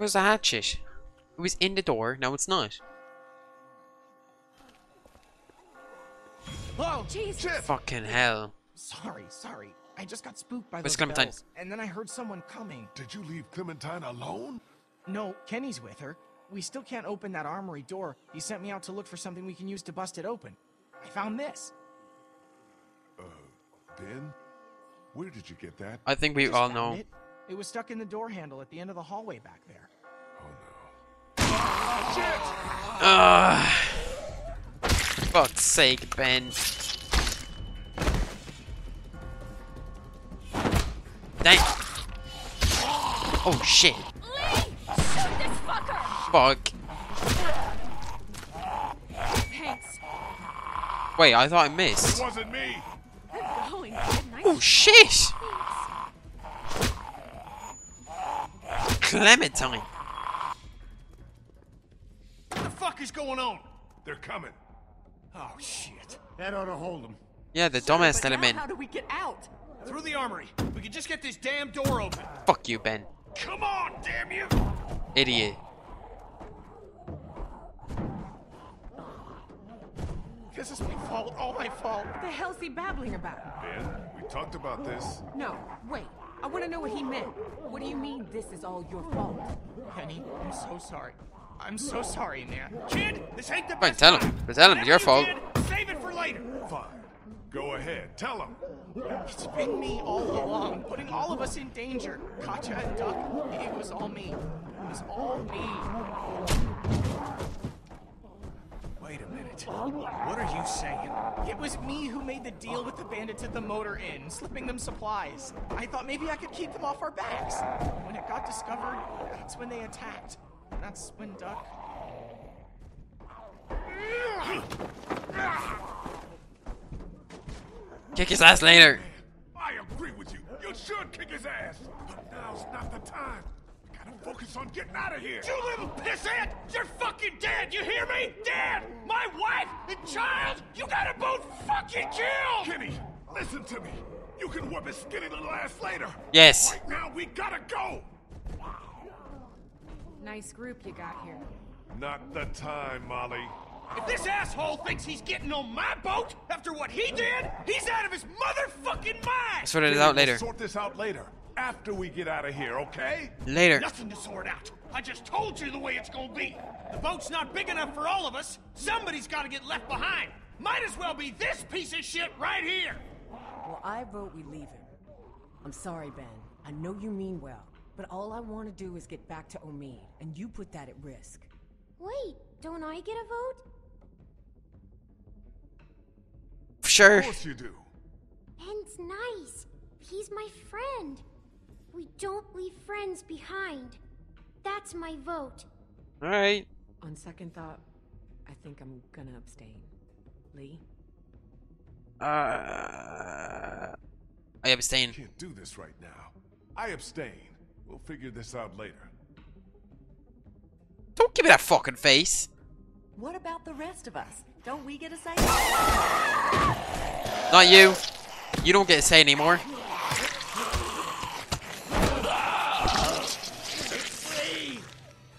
Where's the hatchet? It was in the door, now it's not. Oh, Jesus! Fucking hell. Sorry, sorry. I just got spooked by Where's those Clementine? bells, and then I heard someone coming. Did you leave Clementine alone? No, Kenny's with her. We still can't open that armory door. He sent me out to look for something we can use to bust it open. I found this. Uh, Ben? Where did you get that? I think we Just all know. It. It was stuck in the door handle at the end of the hallway back there. Oh, Ugh. Fuck's sake, Ben. Dang. Oh shit. Lee, Fuck. Thanks. Wait, I thought I missed. It wasn't me! Good going, kid. Nice Oh shit! Clementine. What the fuck is going on? They're coming. Oh, shit. That ought to hold them. Yeah, the dumbass But let him in. how do we get out? Through the armory. We can just get this damn door open. Fuck you, Ben. Come on, damn you! Idiot. This is my fault, all my fault. What the hell's he babbling about? Ben, we talked about this. No, wait. I want to know what he meant. What do you mean this is all your fault? Penny, I'm so sorry. I'm so sorry, man. Kid, this ain't the Fine, best tell him. But tell him it's your fault. you did, Save it for later. Fine. Go ahead, tell him. It's been me all along, putting all of us in danger. Katjaa and Duck, it was all me. It was all me. Wait. What are you saying? It was me who made the deal with the bandits at the motor inn, slipping them supplies. I thought maybe I could keep them off our backs. When it got discovered, that's when they attacked. That's when Duck. Kick his ass later. I agree with you. You should kick his ass. But now's not the time. We gotta focus on getting out of here. You little pissant! You're fucking dead! You hear me? Dead! My wife and child! You gotta both fucking kill! Kenny, listen to me. You can whip his skinny little ass later. Yes. Right now, we gotta go. Nice group you got here. Not the time, Molly. If this asshole thinks he's getting on my boat after what he did, he's out of his motherfucking mind! Sort it out later. Sort this out later. After we get out of here, okay? Later. Nothing to sort out. I just told you the way it's gonna be. The boat's not big enough for all of us. Somebody's gotta get left behind. Might as well be this piece of shit right here. Well, I vote we leave him. I'm sorry, Ben. I know you mean well, but all I want to do is get back to Omid, and you put that at risk. Wait, don't I get a vote? Sure. Of course you do. Ben's nice. He's my friend. We don't leave friends behind. That's my vote. Alright. On second thought, I think I'm gonna abstain. Lee? Uh, I abstain. Can't do this right now. I abstain. We'll figure this out later. Don't give me that fucking face. What about the rest of us? Don't we get a say? Not you. You don't get to say anymore.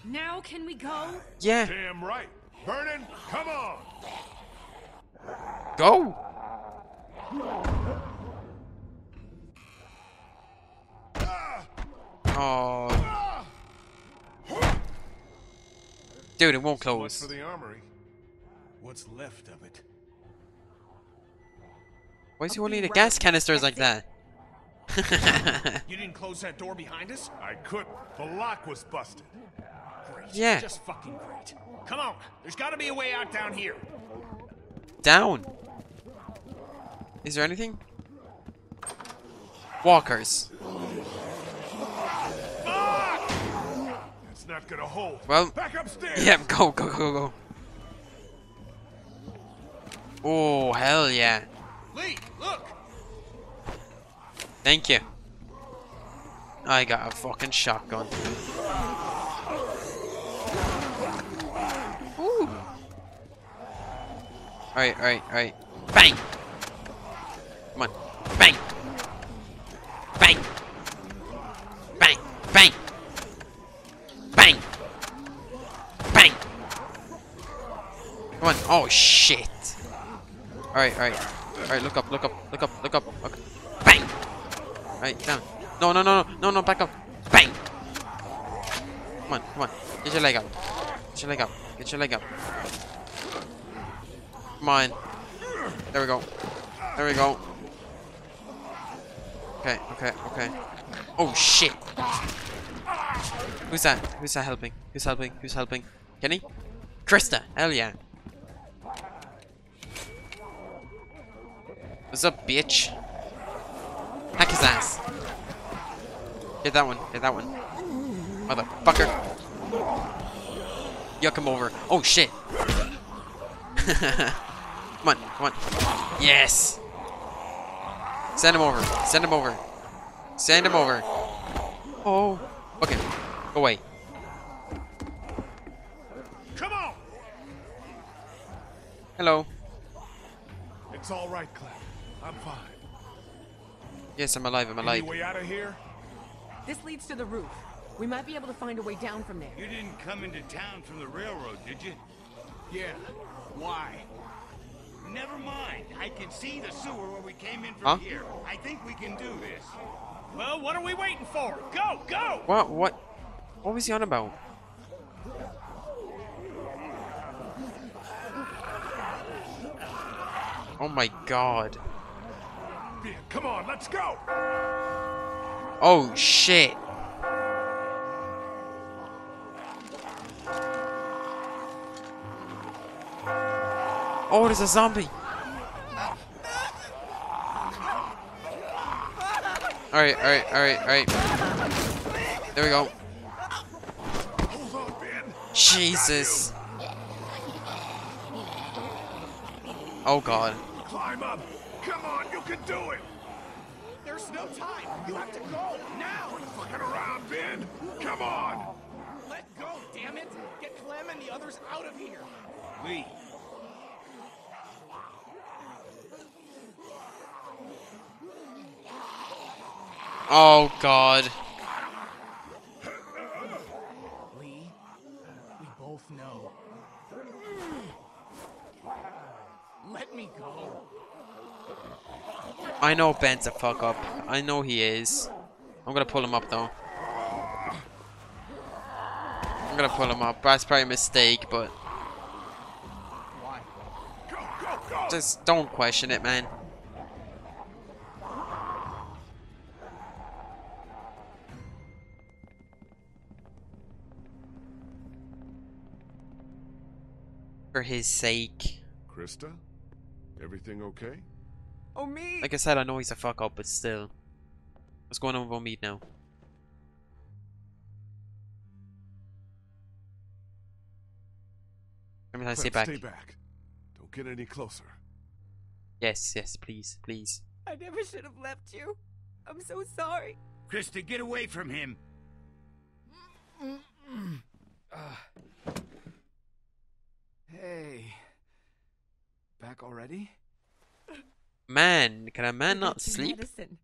Now can we go? Yeah. Damn right. Vernon, come on. Go. Oh. Dude, it won't So close. for the armory. What's left of it? Why is he holding the gas canisters like that? You didn't close that door behind us? I couldn't. The lock was busted. Yeah. Just fucking great. Come on. There's gotta be a way out down here. Down. Is there anything? Walkers. It's not gonna hold. Well, Back upstairs. yeah, [laughs] go, go, go, go. Oh, hell yeah. Lee, look! Thank you. I got a fucking shotgun. Alright, alright, alright. Bang! Come on. Bang! Bang! Bang! Bang! Bang! Bang! Come on. Oh, shit. Alright, alright. Alright, look up, look up, look up, look up. Look. Bang! Alright, down. No, no, no, no, no, no, back up. Bang! Come on, come on. Get your leg up. Get your leg up. Get your leg up. Come on. There we go. There we go. Okay, okay, okay. Oh shit. Who's that? Who's that helping? Who's helping? Who's helping? Kenny? Christa! Hell yeah. What's up, bitch? Hack his ass. Hit that one. Hit that one. Motherfucker. Yuck him over. Oh shit. [laughs] come on, come on. Yes. Send him over. Send him over. Send him over. Oh. Okay. Go away. Come on! Hello. It's all right, Clem. I'm fine. Yes, I'm alive. I'm alive. Any way out of here? This leads to the roof. We might be able to find a way down from there. You didn't come into town from the railroad, did you? Yeah. Why? Never mind. I can see the sewer where we came in Huh? from here. I think we can do this. Well, what are we waiting for? Go, go! What? What? What was he on about? Oh my god. Come on, let's go! Oh shit. Oh, there's a zombie. Alright, alright, alright, alright. There we go. Jesus. Oh god. Climb up! Come on, you can do it! There's no time. You have to go now. Fucking around, Ben! Come on! Let go, damn it! Get Clem and the others out of here. Lee. Oh god. Lee, we both know. Let me go. I know Ben's a fuck up. I know he is. I'm gonna pull him up though. I'm gonna pull him up. That's probably a mistake, but just don't question it, man. For his sake. Christa? Everything okay? Oh, me! Like I said, I know he's a fuck up, but still. What's going on with Omid now? Let me Clem, stay back. Stay back. Don't get any closer. Yes, yes, please, please. I never should have left you. I'm so sorry. Christa, get away from him. Hey. Back already? Man, can a man not sleep? Medicine.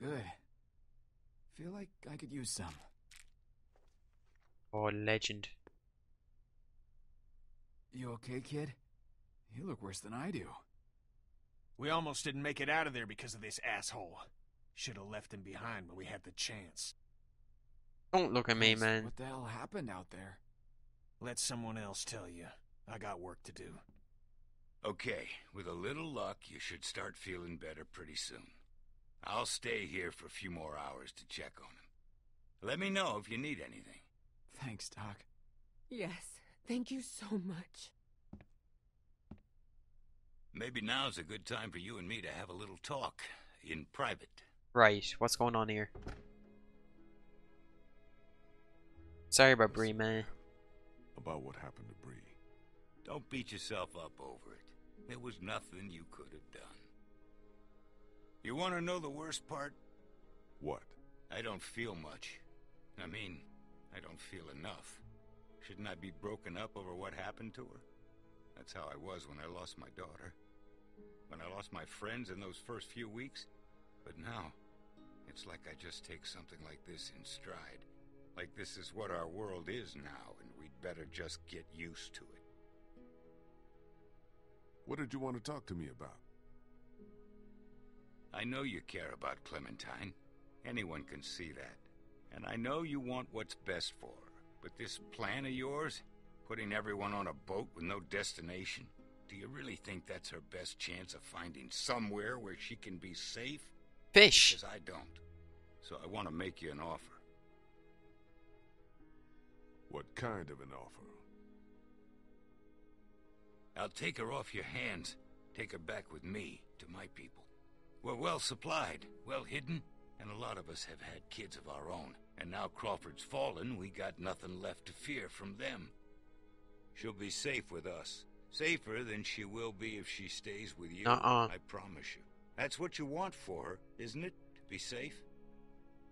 Good. Feel like I could use some. Oh, legend. You okay, kid? You look worse than I do. We almost didn't make it out of there because of this asshole. Should have left him behind when we had the chance. Don't look at me, man. What the hell happened out there? Let someone else tell you. I got work to do. Okay, with a little luck, you should start feeling better pretty soon. I'll stay here for a few more hours to check on him. Let me know if you need anything. Thanks, Doc. Yes, thank you so much. Maybe now's a good time for you and me to have a little talk in private. Right, what's going on here? Sorry about Bree, man. About what happened to Bree. Don't beat yourself up over it. There was nothing you could have done. You want to know the worst part? What? I don't feel much. I mean, I don't feel enough. Shouldn't I be broken up over what happened to her? That's how I was when I lost my daughter. When I lost my friends in those first few weeks. But now, it's like I just take something like this in stride. Like this is what our world is now, and we'd better just get used to it. What did you want to talk to me about? I know you care about Clementine. Anyone can see that. And I know you want what's best for her. But this plan of yours, putting everyone on a boat with no destination, do you really think that's her best chance of finding somewhere where she can be safe? Fish. Because I don't. So I want to make you an offer. What kind of an offer? I'll take her off your hands. Take her back with me to my people. We're well supplied, well hidden, and a lot of us have had kids of our own. And now Crawford's fallen, we got nothing left to fear from them. She'll be safe with us. Safer than she will be if she stays with you. Uh-uh. I promise you. That's what you want for her, isn't it? To be safe?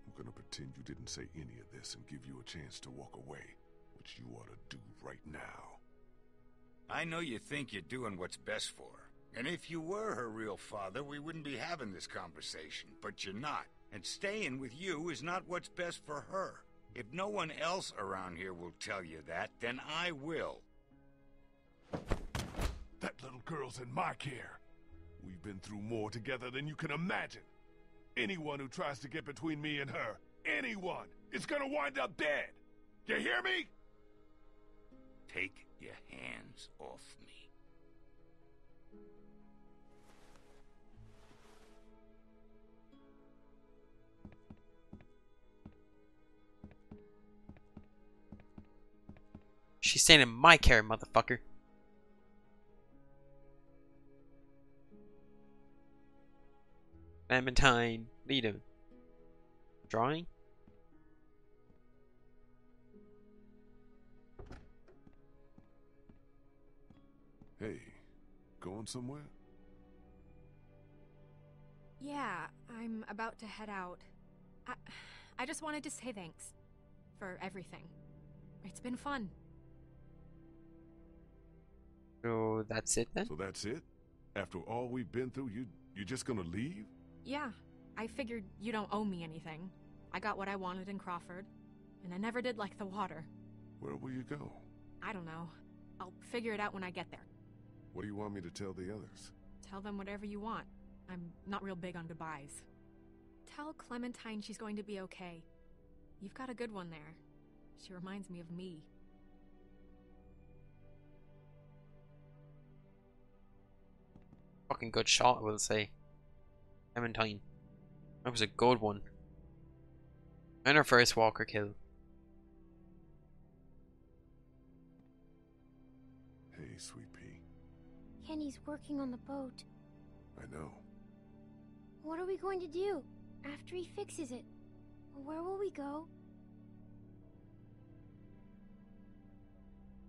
I'm gonna pretend you didn't say any of this and give you a chance to walk away, which you ought to do right now. I know you think you're doing what's best for her. And if you were her real father, we wouldn't be having this conversation. But you're not. And staying with you is not what's best for her. If no one else around here will tell you that, then I will. That little girl's in my care. We've been through more together than you can imagine. Anyone who tries to get between me and her, anyone, is gonna wind up dead. You hear me? Take your hands off me. She's staying in my care, motherfucker. Clementine, lead him. Drawing? Going somewhere? Yeah, I'm about to head out. I, I just wanted to say thanks for everything. It's been fun. So that's it then? So that's it? After all we've been through, you you're just gonna leave? Yeah, I figured you don't owe me anything. I got what I wanted in Crawford, and I never did like the water. Where will you go? I don't know. I'll figure it out when I get there. What do you want me to tell the others? Tell them whatever you want. I'm not real big on goodbyes. Tell Clementine she's going to be okay. You've got a good one there. She reminds me of me. Fucking good shot, I will say. Clementine. That was a good one. And her first walker kill. Kenny's working on the boat. I know. What are we going to do after he fixes it? Where will we go?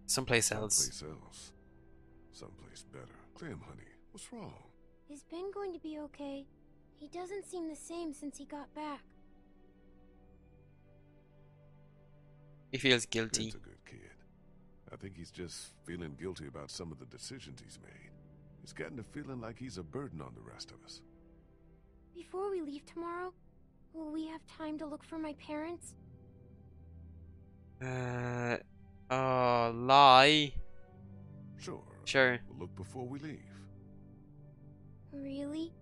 Someplace else. Someplace else. Someplace better. Clem, honey, what's wrong? Is Ben going to be okay? He doesn't seem the same since he got back. He feels guilty. Ben's a good kid. I think he's just feeling guilty about some of the decisions he's made. He's getting to feeling like he's a burden on the rest of us. Before we leave tomorrow, will we have time to look for my parents? Uh, uh, lie. Sure. Sure. We'll look before we leave. Really?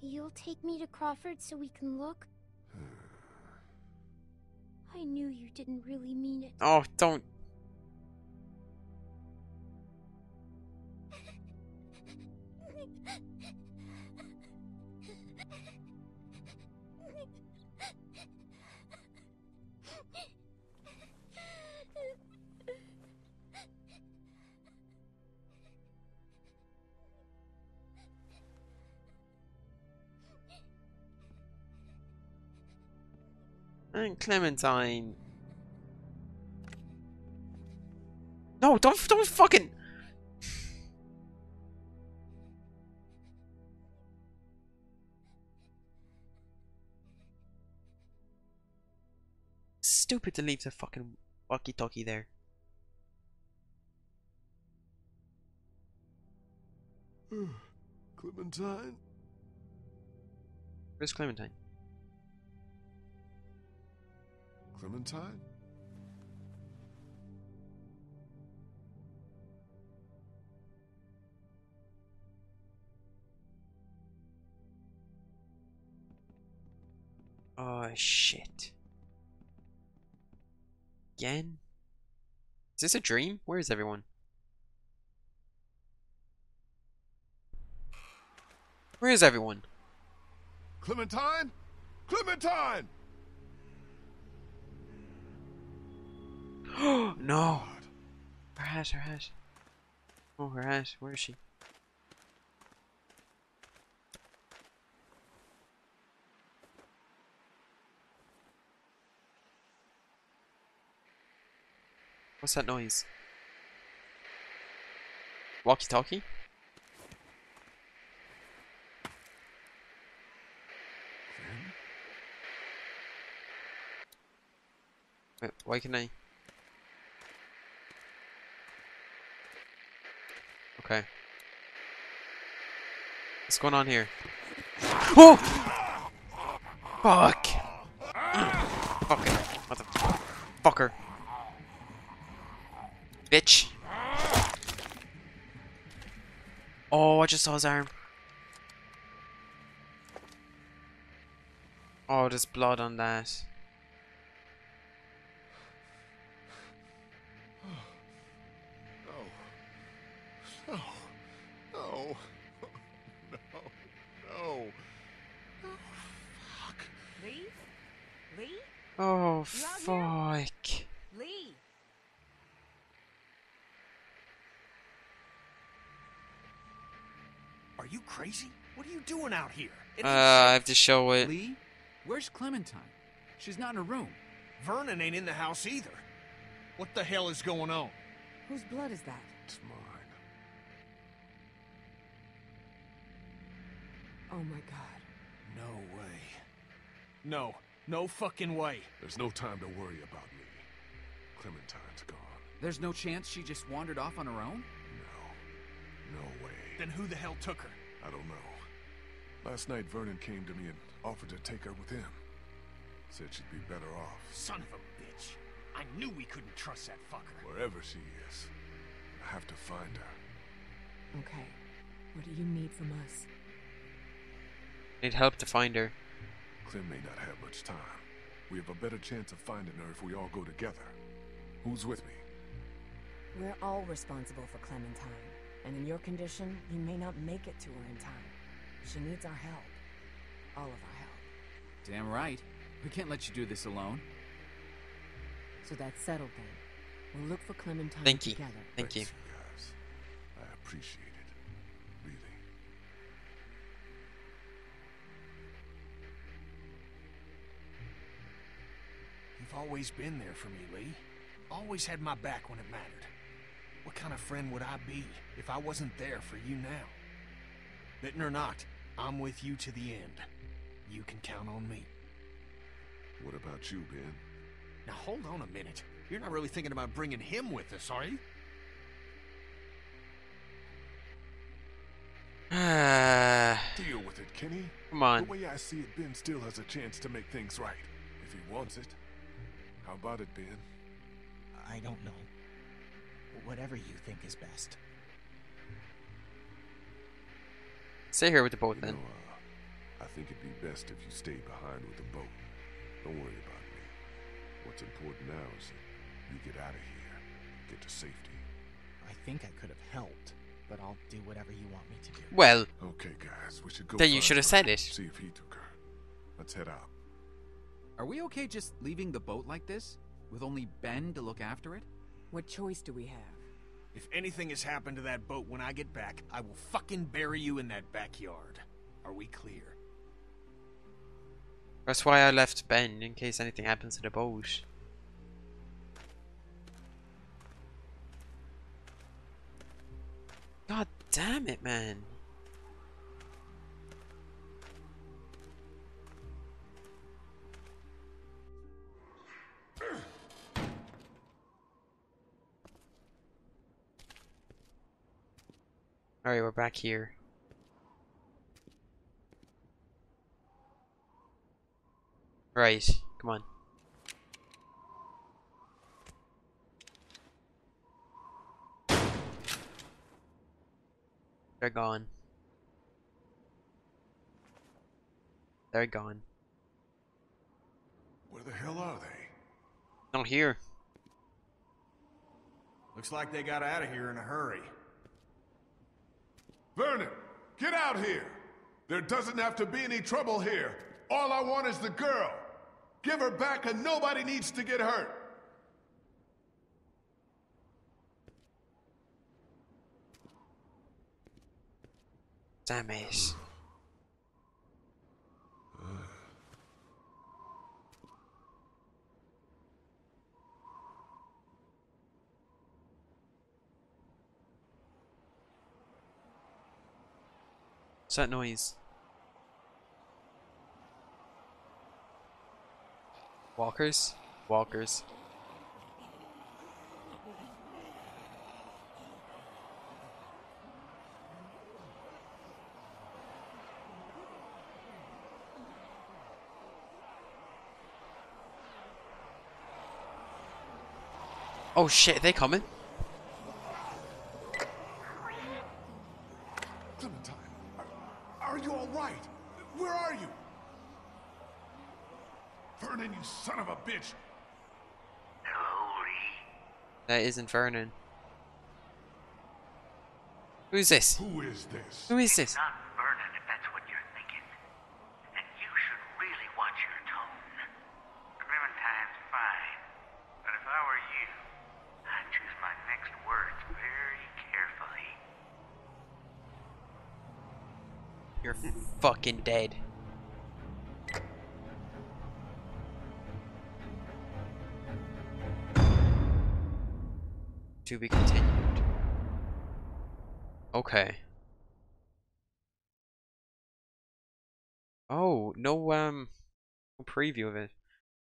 You'll take me to Crawford so we can look? [sighs] I knew you didn't really mean it. Oh, don't. Clementine. No, don't, don't fucking. Stupid to leave the fucking walkie-talkie there. Hmm. Clementine? Where's Clementine? Clementine? Oh shit. Again? Is this a dream? Where is everyone? Where is everyone? Clementine? Clementine! [gasps] no! Her hat, her hat. Oh, her hat. Where is she? What's that noise? Walkie talkie? Wait, why can I? Okay. What's going on here? Oh! Fuck! Fucking motherfucker. Bitch. Oh, I just saw his arm. Oh, there's blood on that. Oh, fuck. Lee? Are you crazy? What are you doing out here? Uh, I have to show it. Lee? Where's Clementine? She's not in her room. Vernon ain't in the house either. What the hell is going on? Whose blood is that? It's mine. Oh my god. No way. No, no fucking way. There's no time to worry about me. Clementine's gone. There's no chance she just wandered off on her own? No. No way. Then who the hell took her? I don't know. Last night, Vernon came to me and offered to take her with him. Said she'd be better off Son of a bitch. I knew we couldn't trust that fucker. wherever she is. I have to find her. Okay. What do you need from us? Need help to find her. Clem may not have much time. We have a better chance of finding her if we all go together. Who's with me? We're all responsible for Clementine, and in your condition, you may not make it to her in time. She needs our help. All of our help. Damn right. We can't let you do this alone. So that's settled then. We'll look for Clementine Thank you. together. Thank you. Guys. I appreciate You've always been there for me, Lee. Always had my back when it mattered. What kind of friend would I be if I wasn't there for you now? Bitten or not, I'm with you to the end. You can count on me. What about you, Ben? Now hold on a minute. You're not really thinking about bringing him with us, are you? Ah, [sighs] Deal with it, Kenny. Come on. The way I see it, Ben still has a chance to make things right. If he wants it. How about it, Ben? I don't know. Whatever you think is best. stay here with the boat You then. know, uh, I think it'd be best if you stay behind with the boat. Don't worry about me. What's important now is that you get out of here. Get to safety. I think I could have helped, but I'll do whatever you want me to do. Well, Okay, guys, we should go. Then you should have said it. See if he took her. Let's head out. Are we okay just leaving the boat like this? With only Ben to look after it? What choice do we have? If anything has happened to that boat when I get back, I will fucking bury you in that backyard. Are we clear? that's why I left Ben in case anything happens to the boat. God damn it, man. Alright, we're back here. Right, come on. They're gone. They're gone. Where the hell are they? Not here. Looks like they got out of here in a hurry. Vernon, get out here! There doesn't have to be any trouble here. All I want is the girl. Give her back and nobody needs to get hurt. Damn it. What's that noise? Walkers? Walkers. Oh shit, they coming? Clementine, are, are you all right? Where are you? Vernon, you son of a bitch! That isn't Vernon. Who is this? Who is this? Who is this? Not Vernon, if that's what you're thinking. And To be continued. Okay. Oh, no, um, no preview of it.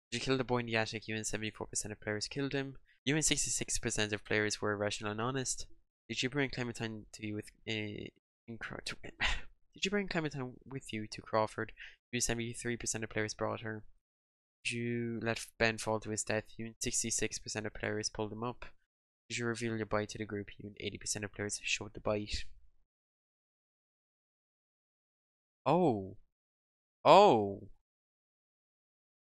Did you kill the boy in the attic? You and 74% of players killed him. You and 66% of players were rational and honest. Did you bring Clementine to be with, uh, in to, [coughs] Did you bring Clementine with you to Crawford? You 73% of players brought her. Did you let Ben fall to his death? You and 66% of players pulled him up. Did you reveal your bite to the group? You and 80% of players showed the bite. Oh. Oh.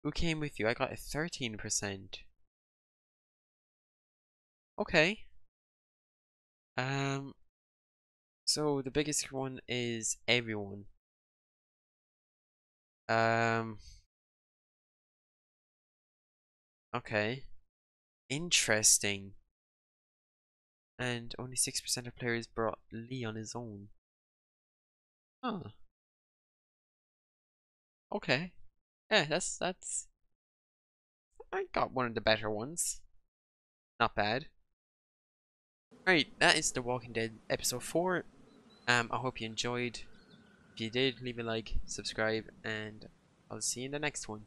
Who came with you? I got a 13%. Okay. Um. So the biggest one is everyone. Um. Okay. Interesting. And only 6% of players brought Lee on his own. Huh. Okay. Yeah, that's that's I got one of the better ones. Not bad. Right, that is The Walking Dead episode 4. Um I hope you enjoyed. If you did, leave a like, subscribe, and I'll see you in the next one.